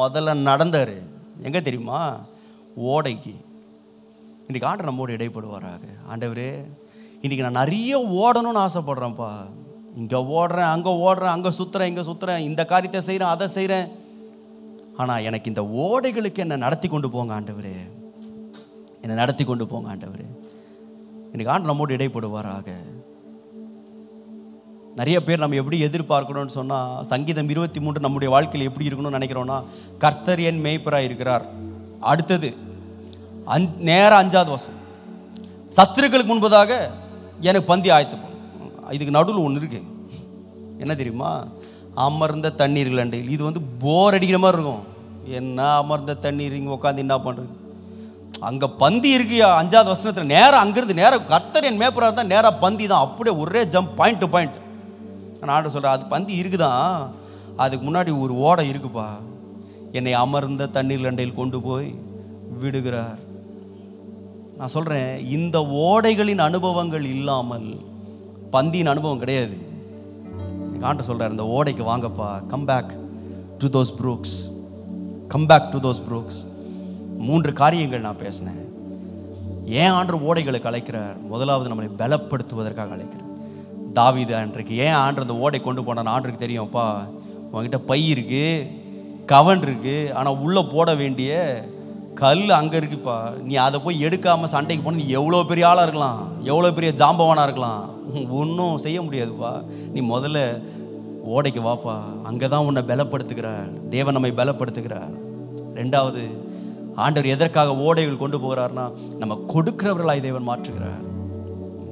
முதல்ல நடந்தார். எங்கே தெரியுமா? ஓடைக்கு. இன்றைக்கி ஆண்டர் நம்மோடு இடைப்படுவாராக. ஆண்டவரே இன்றைக்கி நான் நிறைய ஓடணும்னு ஆசைப்படுறேன்ப்பா. இங்கே ஓடுறேன் அங்கே ஓடுறேன் அங்கே சுற்றுறேன் இங்கே சுற்றுறேன் இந்த காரியத்தை செய்கிறேன் அதை செய்கிறேன் ஆனால் எனக்கு இந்த ஓடைகளுக்கு என்னை நடத்தி கொண்டு போங்க ஆண்டவரே. என்னை நடத்தி கொண்டு போங்க ஆண்டவரே. இன்றைக்கி ஆண்டு நம்மோடு இடைப்படுவாராக. நிறைய பேர் நம்ம எப்படி எதிர்பார்க்கணும்னு சொன்னால் சங்கீதம் இருபத்தி மூன்று நம்முடைய வாழ்க்கையில் எப்படி இருக்கணும்னு நினைக்கிறோன்னா கர்த்தர் என் மேய்ப்பராக இருக்கிறார் அடுத்தது அஞ் நேரம் அஞ்சாவது வசம் சத்துருக்களுக்கு முன்பதாக எனக்கு பந்தி ஆயத்து இதுக்கு நடுவில் ஒன்று இருக்கு. என்ன தெரியுமா? அமர்ந்த தண்ணீர்கள் அண்டையில் இது வந்து போர் அடிக்கிற மாதிரி இருக்கும். என்ன அமர்ந்த தண்ணீர்? இங்கே உட்காந்து என்ன பண்ணுறது அங்கே பந்தி இருக்குயா அஞ்சாவது வசனத்தில். நேரம் அங்கேருந்து நேரம் கர்த்தர் என் மேப்பராக இருந்தால் நேராக பந்தி தான். அப்படியே ஒரே ஜம்ப் பாயிண்ட் டு பாயிண்ட் நான் ஆண்டு சொல்கிறேன் அது பந்தி இருக்குதான் அதுக்கு முன்னாடி ஒரு ஓடை இருக்குப்பா. என்னை அமர்ந்த தண்ணீர் அண்டையில் கொண்டு போய் விடுகிறார். நான் சொல்கிறேன் இந்த ஓடைகளின் அனுபவங்கள் இல்லாமல் பந்தியின் அனுபவம் கிடையாது. காண்ட சொல்கிறார் இந்த ஓடைக்கு வாங்கப்பா come back to those brooks come back to those brooks மூன்று காரியங்கள் நான் பேசினேன். ஏன் ஆண்டு ஓடைகளுக்கு அழைக்கிறார்? முதலாவது நம்மளை பலப்படுத்துவதற்காக அழைக்கிறார். தாவிது அன்றைக்கு ஏன் ஆண்டு அந்த ஓடை கொண்டு போனான் ஆண்டுக்கு தெரியும்ப்பா. உங்ககிட்ட பை இருக்குது கவன் இருக்குது ஆனால் உள்ளே போட வேண்டிய கல் அங்கே இருக்குப்பா. நீ அதை போய் எடுக்காமல் சண்டைக்கு போனால் நீ எவ்வளோ பெரிய ஆளாக இருக்கலாம். எவ்வளோ பெரிய ஜாம்பவானாக இருக்கலாம். ஒன்றும் செய்ய முடியாதுப்பா. நீ முதல்ல ஓடைக்கு வாப்பா. அங்கே தான் உன்னை பலப்படுத்துகிறார். தேவன் நம்மை பலப்படுத்துகிறார். ரெண்டாவது ஆண்டவர் எதற்காக ஓடைகள் கொண்டு போகிறார்னா நம்ம கொடுக்கிறவர்களாய் தேவன் மாற்றுகிறார்.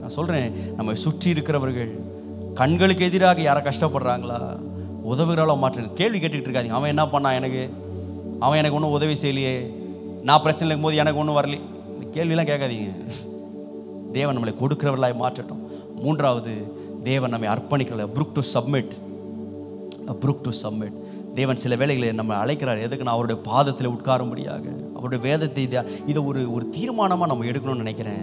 நான் சொல்கிறேன் நம்ம சுற்றி இருக்கிறவர்கள் கண்களுக்கு எதிராக யாரை கஷ்டப்படுறாங்களா? உதவுகிறாளோ மாற்றுங்க கேள்வி கேட்டுக்கிட்டு இருக்காதிங்க. அவன் என்ன பண்ணான் எனக்கு? அவன் எனக்கு ஒன்றும் உதவி செய்யலையே. நான் பிரச்சனை இருக்கும்போது எனக்கு ஒன்றும் வரல. இந்த கேள்வியெலாம் கேட்காதீங்க. தேவன் நம்மளை கொடுக்குறவர்களாக மாற்றட்டும். மூன்றாவது தேவன் நம்மை அர்ப்பணிக்கல brook to submit brook to submit தேவன் சில வேலைகளை நம்ம அழைக்கிறார். எதுக்கு நான் அவருடைய பாதத்தில் உட்காரும்படியாக. அவருடைய வேதத்தை இதை ஒரு ஒரு தீர்மானமாக நம்ம எடுக்கணும்னு நினைக்கிறேன்.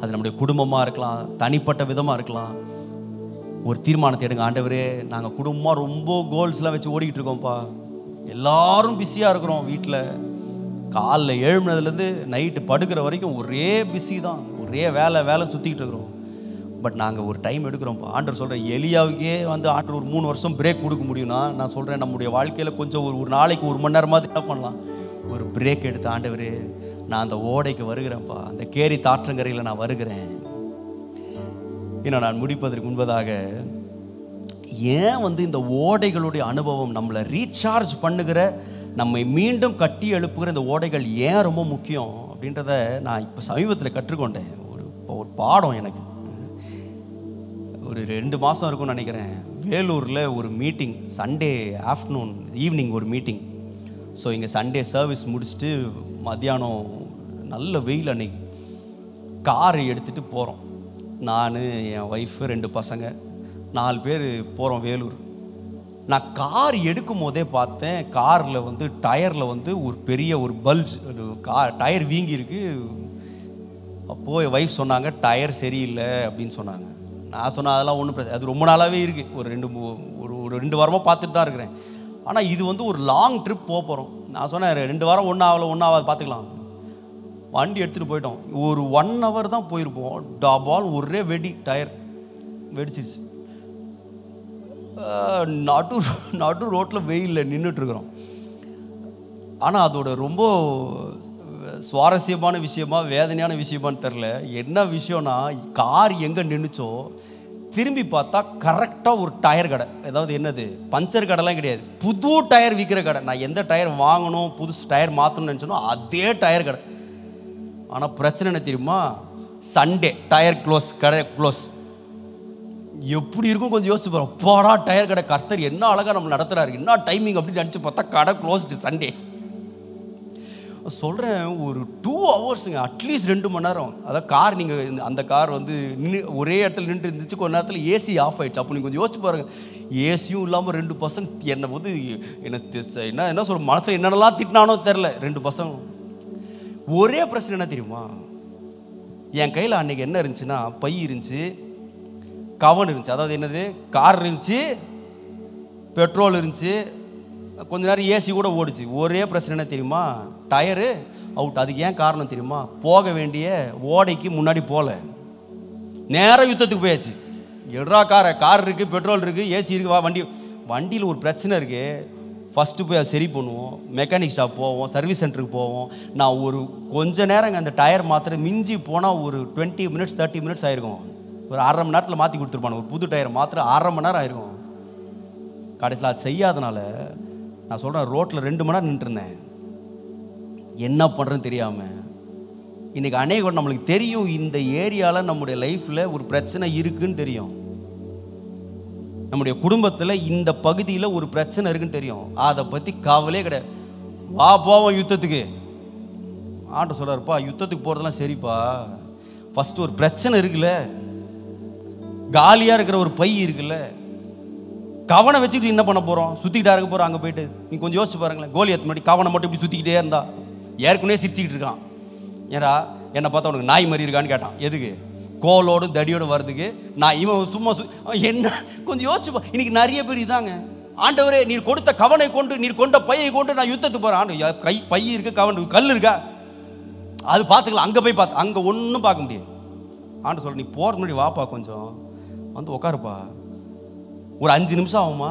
அது நம்முடைய குடும்பமாக இருக்கலாம் தனிப்பட்ட விதமாக இருக்கலாம். ஒரு தீர்மானத்தை எடுங்க. ஆண்டவரே நாங்கள் குடும்பமாக ரொம்ப கோல்ஸ்லாம் வச்சு ஓடிக்கிட்டு இருக்கோம்ப்பா. எல்லாரும் பிஸியாக இருக்கிறோம் வீட்டில் காலைல எழுமினதுலேருந்து நைட்டு படுக்கிற வரைக்கும் ஒரே பிஸி தான். ஒரே வேலை வேலை சுற்றிக்கிட்டு இருக்கிறோம். பட் நாங்கள் ஒரு டைம் எடுக்கிறோம்ப்பா ஆண்டர் சொல்கிறேன் எலியாவுக்கே வந்து ஆண்டர் ஒரு மூணு வருஷம் பிரேக் கொடுக்க முடியும்னா நான் சொல்கிறேன் நம்முடைய வாழ்க்கையில் கொஞ்சம் ஒரு ஒரு நாளைக்கு ஒரு மணி நேரமாவது என்ன பண்ணலாம்? ஒரு பிரேக் எடுத்து ஆண்டவர் நான் அந்த ஓடைக்கு வருகிறேன்ப்பா. அந்த கேரி தாற்றங்கரையில் நான் வருகிறேன். இன்னும் நான் முடிப்பதற்கு முன்பதாக ஏன் வந்து இந்த ஓடைகளுடைய அனுபவம் நம்மளை ரீசார்ஜ் பண்ணுகிற நம்மை மீண்டும் கட்டி எழுப்புகிற இந்த ஓடைகள் ஏன் ரொம்ப முக்கியம் அப்படின்றத நான் இப்போ சமீபத்தில் கற்றுக்கொண்டேன். ஒரு இப்போ ஒரு பாடம் எனக்கு. ஒரு ரெண்டு மாதம் இருக்கும்னு நினைக்கிறேன். வேலூரில் ஒரு மீட்டிங் சண்டே ஆஃப்டர்நூன் ஈவினிங் ஒரு மீட்டிங் ஸோ இங்கே சண்டே சர்வீஸ் முடிச்சுட்டு மத்தியானம் நல்ல வெயில் அன்னைக்கு. கார் எடுத்துகிட்டு போகிறோம் நான் என் ஒய்ஃபு ரெண்டு பசங்க. நாலு பேர் போகிறோம் வேலூர். நான் கார் எடுக்கும் போதே பார்த்தேன் காரில் வந்து டயரில் வந்து ஒரு பெரிய ஒரு பல்ஜ் ஒரு கார் டயர் வீங்கியிருக்கு. அப்போது என் ஒய்ஃப் சொன்னாங்க டயர் சரியில்லை அப்படின்னு சொன்னாங்க. நான் சொன்னேன் அதெல்லாம் ஒன்றும் பிரச்சனை அது ரொம்ப நாளாகவே இருக்குது ஒரு ரெண்டு ஒரு ஒரு ரெண்டு வாரமாக பார்த்துட்டு தான் இருக்கிறேன். ஆனால் இது வந்து ஒரு லாங் ட்ரிப் போக போகிறோம் நான் சொன்னேன் ரெண்டு வாரம் ஒன்றும் ஆகலை ஒன்றும் ஆகாது பார்த்துக்கலாம். வண்டி எடுத்துகிட்டு போயிட்டோம். ஒரு ஒன் ஹவர் தான் போயிருப்போம். டபால் ஒரே வெடி டயர் வெடிச்சிருச்சு. ஆஹ், நடு நடு ரோட்டில் வெயிலில் நின்றுட்டுருக்குறோம் ஆனால் அதோட ரொம்ப சுவாரஸ்யமான விஷயமா வேதனையான விஷயமான்னு தெரில. என்ன விஷயம்னா கார் எங்கே நின்றுச்சோ திரும்பி பார்த்தா கரெக்டாக ஒரு டயர் கடை. அதாவது என்னது? பஞ்சர் கடைலாம் கிடையாது. புது டயர் விற்கிற கடை. நான் எந்த டயர் வாங்கணும் புதுசு டயர் மாற்றணும்னு நினச்சனோ அதே டயர் கடை. ஆனால் பிரச்சனை என்ன தெரியுமா? சண்டே டயர் க்ளோஸ் கடை க்ளோஸ் எப்படி இருக்கும் கொஞ்சம் யோசிச்சு போகிறோம் போடா டயர் கடை கர்த்தர் என்ன அழகாக நம்ம நடத்துகிறாரு என்ன டைமிங் அப்படின்னு நினச்சி பார்த்தா கடை க்ளோஸ்டு சண்டே சொல்கிறேன் ஒரு டூ ஹவர்ஸுங்க அட்லீஸ்ட் ரெண்டு மணி நேரம். அதான் கார் நீங்கள் அந்த கார் வந்து நின்று ஒரே இடத்துல நின்று இருந்துச்சு கொஞ்ச நேரத்தில் ஏசி ஆஃப் ஆயிடுச்சு. அப்போ நீங்கள் கொஞ்சம் யோசிச்சு பாருங்கள் ஏசியும் இல்லாமல் ரெண்டு பசங்க என்னை வந்து என்ன என்ன என்ன சொல்கிற மனசில் என்னென்னலாம் திட்டினானோ தெரில ரெண்டு பசங்க. ஒரே பிரச்சனை என்ன தெரியுமா? என் கையில் அன்னைக்கு என்ன இருந்துச்சுன்னா பை இருந்துச்சு. கவன் இருந்துச்சு. அதாவது என்னது? கார் இருந்துச்சு பெட்ரோல் இருந்துச்சு கொஞ்ச நேரம் ஏசி கூட ஓடுச்சு. ஒரே பிரச்சனை என்ன தெரியுமா? டயரு அவுட் அதுக்கு ஏன் காரணம் தெரியுமா? போக வேண்டிய ஓடைக்கு முன்னாடி போகல நேரம் யுத்தத்துக்கு போயாச்சு. எடுறா காரை கார் இருக்குது பெட்ரோல் இருக்குது ஏசி இருக்குது வா வண்டி. வண்டியில் ஒரு பிரச்சனை இருக்குது ஃபஸ்ட்டு போய் அதை சரி பண்ணுவோம். மெக்கானிக் ஷாப் போவோம் சர்வீஸ் சென்டருக்கு போவோம். நான் ஒரு கொஞ்ச நேரம் அந்த டயர் மாத்திர மிஞ்சி போனால் ஒரு டுவெண்ட்டி மினிட்ஸ் தேர்ட்டி மினிட்ஸ் ஆயிருக்கும். ஒரு அரை மணி நேரத்தில் மாற்றி கொடுத்துருப்பானு. ஒரு புது டயர் மாத்திர அரை மணி நேரம் ஆயிருக்கும் கடைசியில் அது செய்யாதனால நான் சொல்கிறேன் ரோட்டில் ரெண்டு மணி நேரம் நின்றுருந்தேன். என்ன பண்ணுறதுன்னு தெரியாமல் இன்றைக்கி அநேகம் நம்மளுக்கு தெரியும் இந்த ஏரியாவில் நம்முடைய லைஃப்பில் ஒரு பிரச்சனை இருக்குன்னு தெரியும். நம்முடைய குடும்பத்தில் இந்த பகுதியில் ஒரு பிரச்சனை இருக்குன்னு தெரியும். அதை பற்றி கவலையே கிடையாது. வா போவோம் யுத்தத்துக்கு. ஆண்டு சொல்கிறாருப்பா யுத்தத்துக்கு போகிறதெல்லாம் சரிப்பா. ஃபஸ்ட்டு ஒரு பிரச்சனை இருக்குல்ல. காலியாக இருக்கிற ஒரு பை இருக்குல்ல கவனை வச்சுக்கிட்டு என்ன பண்ண போகிறோம் சுற்றிக்கிட்டா இருக்க போகிறோம் அங்கே போயிட்டு. நீ கொஞ்சம் யோசிச்சு பாருங்களேன் கோலி எத்து முன்னாடி கவனை மட்டும் இப்படி சுற்றிக்கிட்டே இருந்தா ஏற்கனவே சிரிச்சுக்கிட்டு இருக்கான். ஏடா என்னை பார்த்தா உனக்கு நாய் மாதிரி இருக்கான்னு கேட்டான். எதுக்கு? கோலோடு தடியோடு வர்றதுக்கு நான் இவன் சும்மா சு அவன் என்ன? கொஞ்சம் யோசிச்சு இன்றைக்கி இன்னைக்கு நிறைய பேர் இதாங்க. ஆண்டவரே நீர் கொடுத்த கவனை கொண்டு நீர் கொண்ட பையை கொண்டு நான் யுத்தத்துக்கு போகிறேன் ஆண்டு கை பை இருக்கு கவன் கல் இருக்கா? அது பார்த்துக்கலாம் அங்கே போய் பார்த்து அங்கே ஒன்றும் பார்க்க முடியாது. ஆண்டு சொல்ற நீ போகிற முன்னாடி வாப்பா கொஞ்சம். வந்து உட்காருப்பா ஒரு அஞ்சு நிமிஷம் ஆகுமா?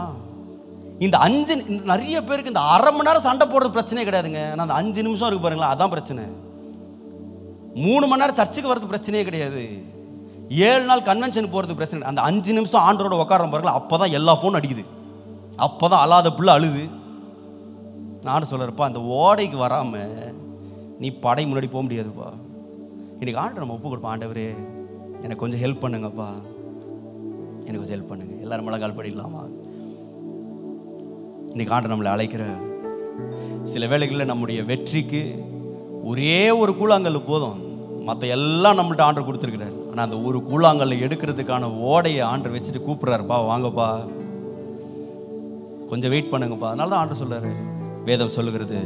இந்த அஞ்சு இந்த நிறைய பேருக்கு இந்த அரை மணி நேரம் சண்டை போடுறது பிரச்சனையே கிடையாதுங்க. ஆனால் அந்த அஞ்சு நிமிஷம் இருக்கு பாருங்களேன் அதான் பிரச்சனை. மூணு மணி நேரம் சர்ச்சுக்கு வர்றது பிரச்சனையே கிடையாது. ஏழு நாள் கன்வென்ஷன் போகிறது பிரச்சனை. அந்த அஞ்சு நிமிஷம் ஆண்டரோட உட்காரம் பாருங்களா அப்போ தான் எல்லா ஃபோன் அடிக்குது. அப்போ தான் அழாத பிள்ளை அழுது. நானும் சொல்கிறப்பா அந்த ஓடைக்கு வராமல் நீ படை முன்னாடி போக முடியாதுப்பா. இன்றைக்கி ஆண்டர் நம்ம ஒப்பு கொடுப்போம் ஆண்டவரே. எனக்கு கொஞ்சம் ஹெல்ப் பண்ணுங்கப்பா. எனக்கு கொஞ்சம் ஹெல்ப் பண்ணுங்க. எல்லாரும் முழங்கால் படிக்கலாமா? இன்னைக்கு ஆண்டு நம்மளை அழைக்கிற சில வேளைகளில் நம்முடைய வெற்றிக்கு ஒரே ஒரு கூழாங்கல் போதும். மற்ற எல்லாம் நம்மள்ட்ட ஆண்டர் கொடுத்துருக்கிறார். ஆனால் அந்த ஒரு கூழாங்கல்ல எடுக்கிறதுக்கான ஓடையை ஆண்டர் வச்சுட்டு கூப்பிட்றாருப்பா. வாங்கப்பா. கொஞ்சம் வெயிட் பண்ணுங்கப்பா. அதனால தான் ஆண்டர் சொல்கிறாரு வேதம் சொல்லுகிறது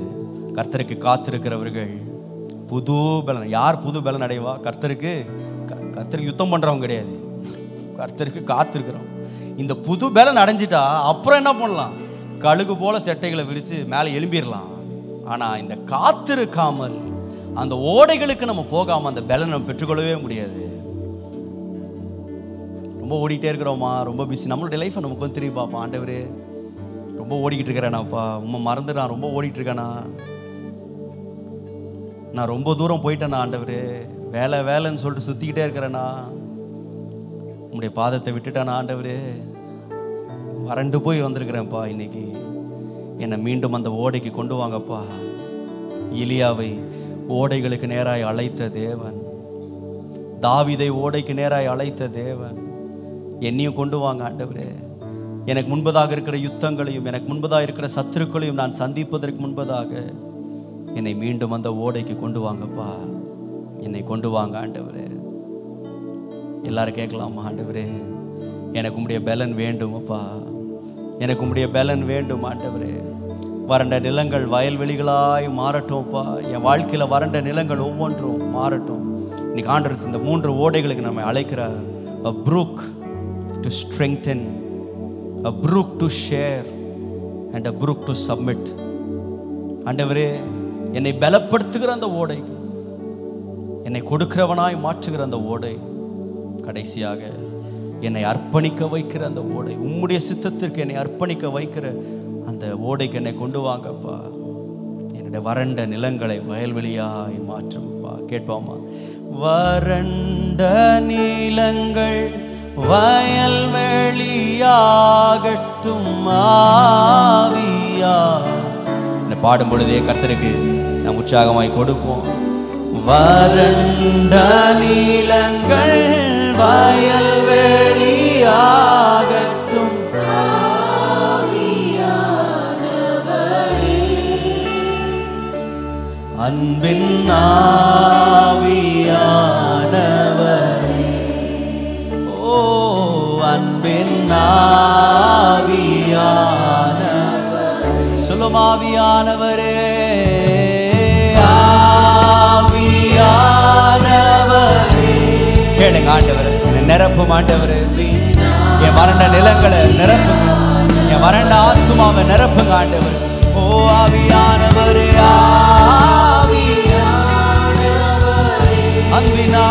கர்த்தருக்கு காத்திருக்கிறவர்கள் புது பலன் யார் புது பலன் அடைவா? கர்த்தருக்கு க- கர்த்தருக்கு யுத்தம் பண்ணுறவங்க கிடையாது. கர்த்தருக்கு காத்திருக்கிறோம். இந்த புது பலன் அடைஞ்சிட்டா அப்புறம் என்ன பண்ணலாம்? கழுகு போல செட்டைகளை விரித்து மேலே எழும்பிடலாம். ஆனால் இந்த காத்திருக்காமல் அந்த ஓடைகளுக்கு நம்ம போகாமல் அந்த பலனை நம்ம பெற்றுக்கொள்ளவே முடியாது. ரொம்ப ஓடிக்கிட்டே இருக்கிறோமா ரொம்ப பிஸி நம்மளுடைய லைஃப்பை நமக்கு வந்து தெரியும் பாப்பா ஆண்டவர் ரொம்ப ஓடிக்கிட்டு இருக்கிறேனாப்பா உண்மை மறந்து நான் ரொம்ப ஓடிட்டு இருக்கேனா நான் ரொம்ப தூரம் போயிட்டேனா ஆண்டவர். வேலை வேலைன்னு சொல்லிட்டு சுற்றிக்கிட்டே இருக்கிறேனா உங்களுடைய பாதத்தை விட்டுட்டேனா ஆண்டவரே. வறண்டு போய் வந்திருக்கிறேன்ப்பா இன்னைக்கு. என்னை மீண்டும் அந்த ஓடைக்கு கொண்டு வாங்கப்பா. இலியாவை ஓடைகளுக்கு நேராய் அழைத்த தேவன். தாவிதை ஓடைக்கு நேராய் அழைத்த தேவன். என்னையும் கொண்டு வாங்க ஆண்டவரே. எனக்கு முன்பதாக இருக்கிற யுத்தங்களையும் எனக்கு முன்பதாக இருக்கிற சத்துருக்களையும் நான் சந்திப்பதற்கு முன்பதாக என்னை மீண்டும் அந்த ஓடைக்கு கொண்டு வாங்கப்பா. என்னை கொண்டு வாங்க ஆண்டவரே. எல்லாரும் கேட்கலாமா ஆண்டவரே எனக்கு உடைய பலன் வேண்டும் அப்பா. எனக்கு உடைய பலன் வேண்டும் ஆண்டவரே. வறண்ட நிலங்கள் வயல்வெளிகளாய் மாறட்டும்ப்பா என் வாழ்க்கையில் வறண்ட நிலங்கள் ஒவ்வொன்றும் மாறட்டும். இன்னைக்கு ஆண்டர்ஸ் இந்த மூன்று ஓடைகளுக்கு நம்ம அழைக்கிற a brook to strengthen a brook to share and a brook to submit ஆண்டவரே என்னை பலப்படுத்துகிற அந்த ஓடை. என்னை கொடுக்கிறவனாய் மாற்றுகிற அந்த ஓடை. கடைசியாக என்னை அர்ப்பணிக்க வைக்கிற அந்த ஓடை உம்முடைய சித்தத்திற்கு என்னை அர்ப்பணிக்க வைக்கிற அந்த ஓடைக்கு என்னை கொண்டு வாங்கப்பா. என்னுடைய வறண்ட நிலங்களை வயல்வெளியாய் மாற்றும்ப்பா கேட்போமா? வறண்ட நிலங்கள் வயல்வெளியாகட்டும் ஆவியா. பாடும் பொழுதே கர்த்தருக்கு நாம் உற்சாகமாய் கொடுப்போம். வறண்ட நீலங்கள் வயல்வெளியாகட்டும் அன்பின் ஆவியானவர். ஓ அன்பின் ஆவியானவர். சொல்லும் கேளுங்க ஆண்டவர் என்னை நிரப்பும் ஆண்டவர். என் வறண்ட நிலங்களை நிரப்புங்க. என் வறண்ட ஆத்துமாவை நிரப்புங்க ஆண்டவர். ஓ ஆவியானவரே ஆவியானவரே. அன்பினா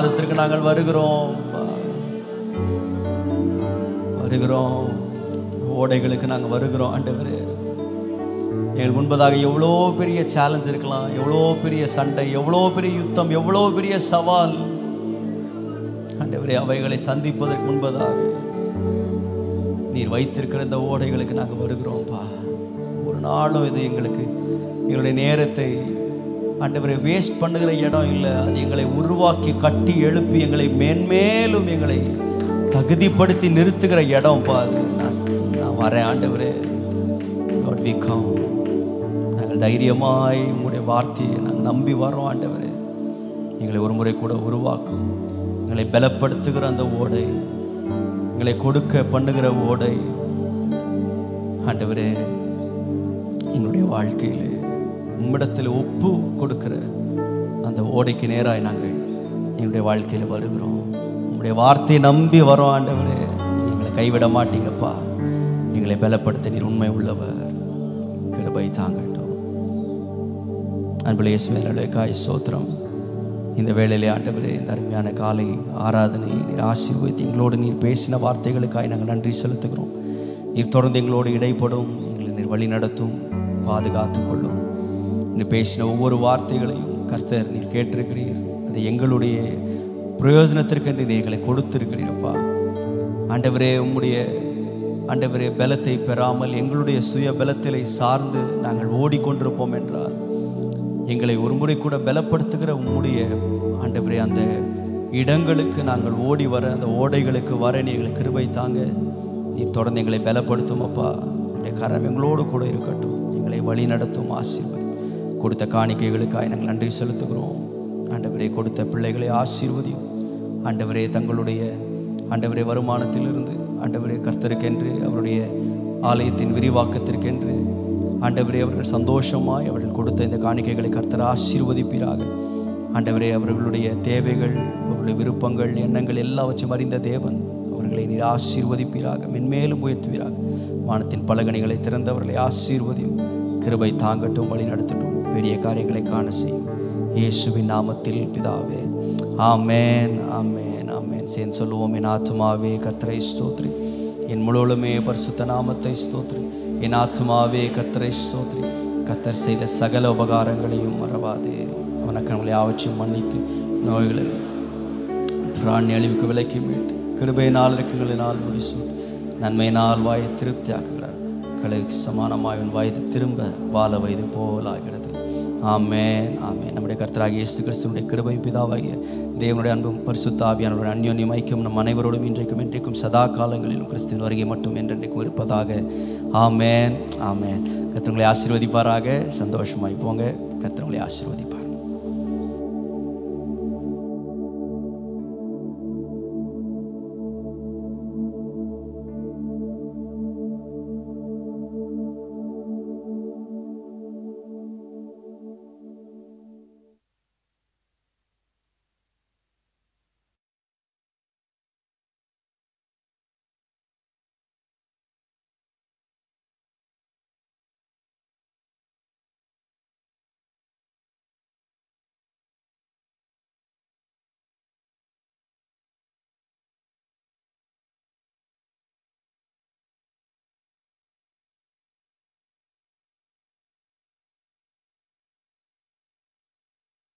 பாதத்திற்கு நாங்கள் வருகிறோம். வருகிறோம். ஓடைகளுக்கு நாங்கள் வருகிறோம் ஆண்டவரே. எங்கள் முன்பதாக எவ்வளோ பெரிய சேலஞ்ச் இருக்கலாம் எவ்வளோ பெரிய சண்டை எவ்வளோ பெரிய யுத்தம் எவ்வளோ பெரிய சவால். ஆண்டவரே அவைகளை சந்திப்பதற்கு முன்பதாக நீர் வைத்திருக்கிற இந்த ஓடைகளுக்கு நாங்கள் வருகிறோம்ப்பா ஒரு நாளும் இது எங்களுக்கு எங்களுடைய நேரத்தை ஆண்டவரை வேஸ்ட் பண்ணுகிற இடம் இல்லை. அது எங்களை உருவாக்கி கட்டி எழுப்பி எங்களை மேன்மேலும் எங்களை தகுதிப்படுத்தி நிறுத்துகிற இடம் பாது நான் நான் வரேன் ஆண்டவரே. Lord, we come. நாங்கள் தைரியமாய் உங்களுடைய வார்த்தையை நாங்கள் நம்பி வரோம் ஆண்டவரே. எங்களை ஒரு முறை கூட உருவாக்கும். எங்களை பலப்படுத்துகிற அந்த ஓடை. எங்களை கொடுக்க பண்ணுகிற ஓடை. ஆண்டவரே எங்களுடைய வாழ்க்கையில் உம்மிடத்தில் ஒப்பு கொடுக்கிற அந்த ஓடைக்கு நேராய் நாங்கள் எங்களுடைய வாழ்க்கையில் வருகிறோம். உங்களுடைய வார்த்தையை நம்பி வரோம் ஆண்டவரே. எங்களை கைவிட மாட்டீங்கப்பா. எங்களை பலப்படுத்த நீர் உண்மை உள்ளவர். கிருபை தாங்கட்டும். அன்புல இயேசுவே காய் சோத்திரம். இந்த வேளையிலே ஆண்டவரே இந்த அருமையான காலை ஆராதனை நீர் ஆசீர்வதித்து எங்களோடு நீர் பேசின வார்த்தைகளுக்காக நாங்கள் நன்றி செலுத்துகிறோம். நீர் தொடர்ந்து எங்களோடு இடைப்படும் எங்களை நீர் வழி நடத்தும் பாதுகாத்து கொள்ளும். நீர் பேசின ஒவ்வொரு வார்த்தைகளையும் கர்த்தர் நீர் கேட்டிருக்கிறீர். அது எங்களுடைய பிரயோஜனத்திற்கென்று நீர் எங்களை கொடுத்திருக்கிறீரப்பா. ஆண்டவரே உம்முடைய ஆண்டவரே பலத்தை பெறாமல் எங்களுடைய சுய பலத்திலை சார்ந்து நாங்கள் ஓடிக்கொண்டிருப்போம் என்றால் எங்களை ஒரு முறை கூட பலப்படுத்துகிற உம்முடைய ஆண்டவரே அந்த இடங்களுக்கு நாங்கள் ஓடி வர அந்த ஓடைகளுக்கு வர நீ எங்களை கிருபை தாங்க. நீ தொடர்ந்து எங்களை பலப்படுத்தும் அப்பா. உடைய கரம் எங்களோடு கூட இருக்கட்டும். எங்களை வழி நடத்தும் ஆசீர்வாதம் கொடுத்த காணிக்கைகளுக்காக நாங்கள் நன்றி செலுத்துகிறோம். ஆண்டவரே கொடுத்த பிள்ளைகளை ஆசீர்வதியும். ஆண்டவரே தங்களுடைய ஆண்டவரே வருமானத்திலிருந்து ஆண்டவரே கர்த்தருக்கென்று அவருடைய ஆலயத்தின் விரிவாக்கத்திற்கென்று ஆண்டவரே அவர்கள் சந்தோஷமாய் அவர்கள் கொடுத்த இந்த காணிக்கைகளை கர்த்தர் ஆசீர்வதிப்பீராக. ஆண்டவரே அவர்களுடைய தேவைகள் அவர்களுடைய விருப்பங்கள் எண்ணங்கள் எல்லாவற்றையும் அறிந்த தேவன் அவர்களை நீர் ஆசீர்வதிப்பீராக மென்மேலும் உயர்த்துவீராக. வானத்தின் பலகணிகளை திறந்தவர்களை ஆசீர்வதியும். கிருபை தாங்கட்டும் வழி நடத்தட்டும். பெரிய காரியங்களை காண செய்யும். இயேசுவின் நாமத்தில் பிதாவே. ஆமேன் ஆமேன் ஆமேன். சேன் சொல்லுவோம் என் ஆத்மாவே கத்திரை ஸ்தோத்ரி. என் முழுவலுமே பரிசுத்த நாமத்தை ஸ்தோத்ரி. என் ஆத்மாவே கத்திரை ஸ்தோத்ரி. கத்தர் செய்த சகல உபகாரங்களையும் மறவாதே. வணக்கங்களை அவற்றையும் மன்னித்து நோய்களில் பிராணி அழிவுக்கு விலக்கி மீட்டு கிருபையினால் இருக்குங்களினால் முடிசு நன்மையினால் வாயை திருப்தி ஆக்குகிறார் கலைக்கு சமானமாய் வயது திரும்ப வாழ வயது போலாகிறது. ஆமே ஆமே நம்முடைய கர்த்தராகிய இயேசு கிறிஸ்துவனுடைய கிருபை பிதாவாகிய தேவனுடைய அன்பும் பரிசுத்தாவியானவருடைய அந்யோன்யம் ஐக்கியம் நம் அனைவரோடும் இன்றைக்கும் இன்றைக்கும் சதா காலங்களிலும் கிறிஸ்துவின் வருகை மட்டும் என்றென்றைக்கும் இருப்பதாக. ஆமேன் ஆமேன். கத்திரங்களை ஆசீர்வதிப்பாராக. சந்தோஷமாய் போங்க. கத்திரங்களை ஆசீர்வதிப்பார்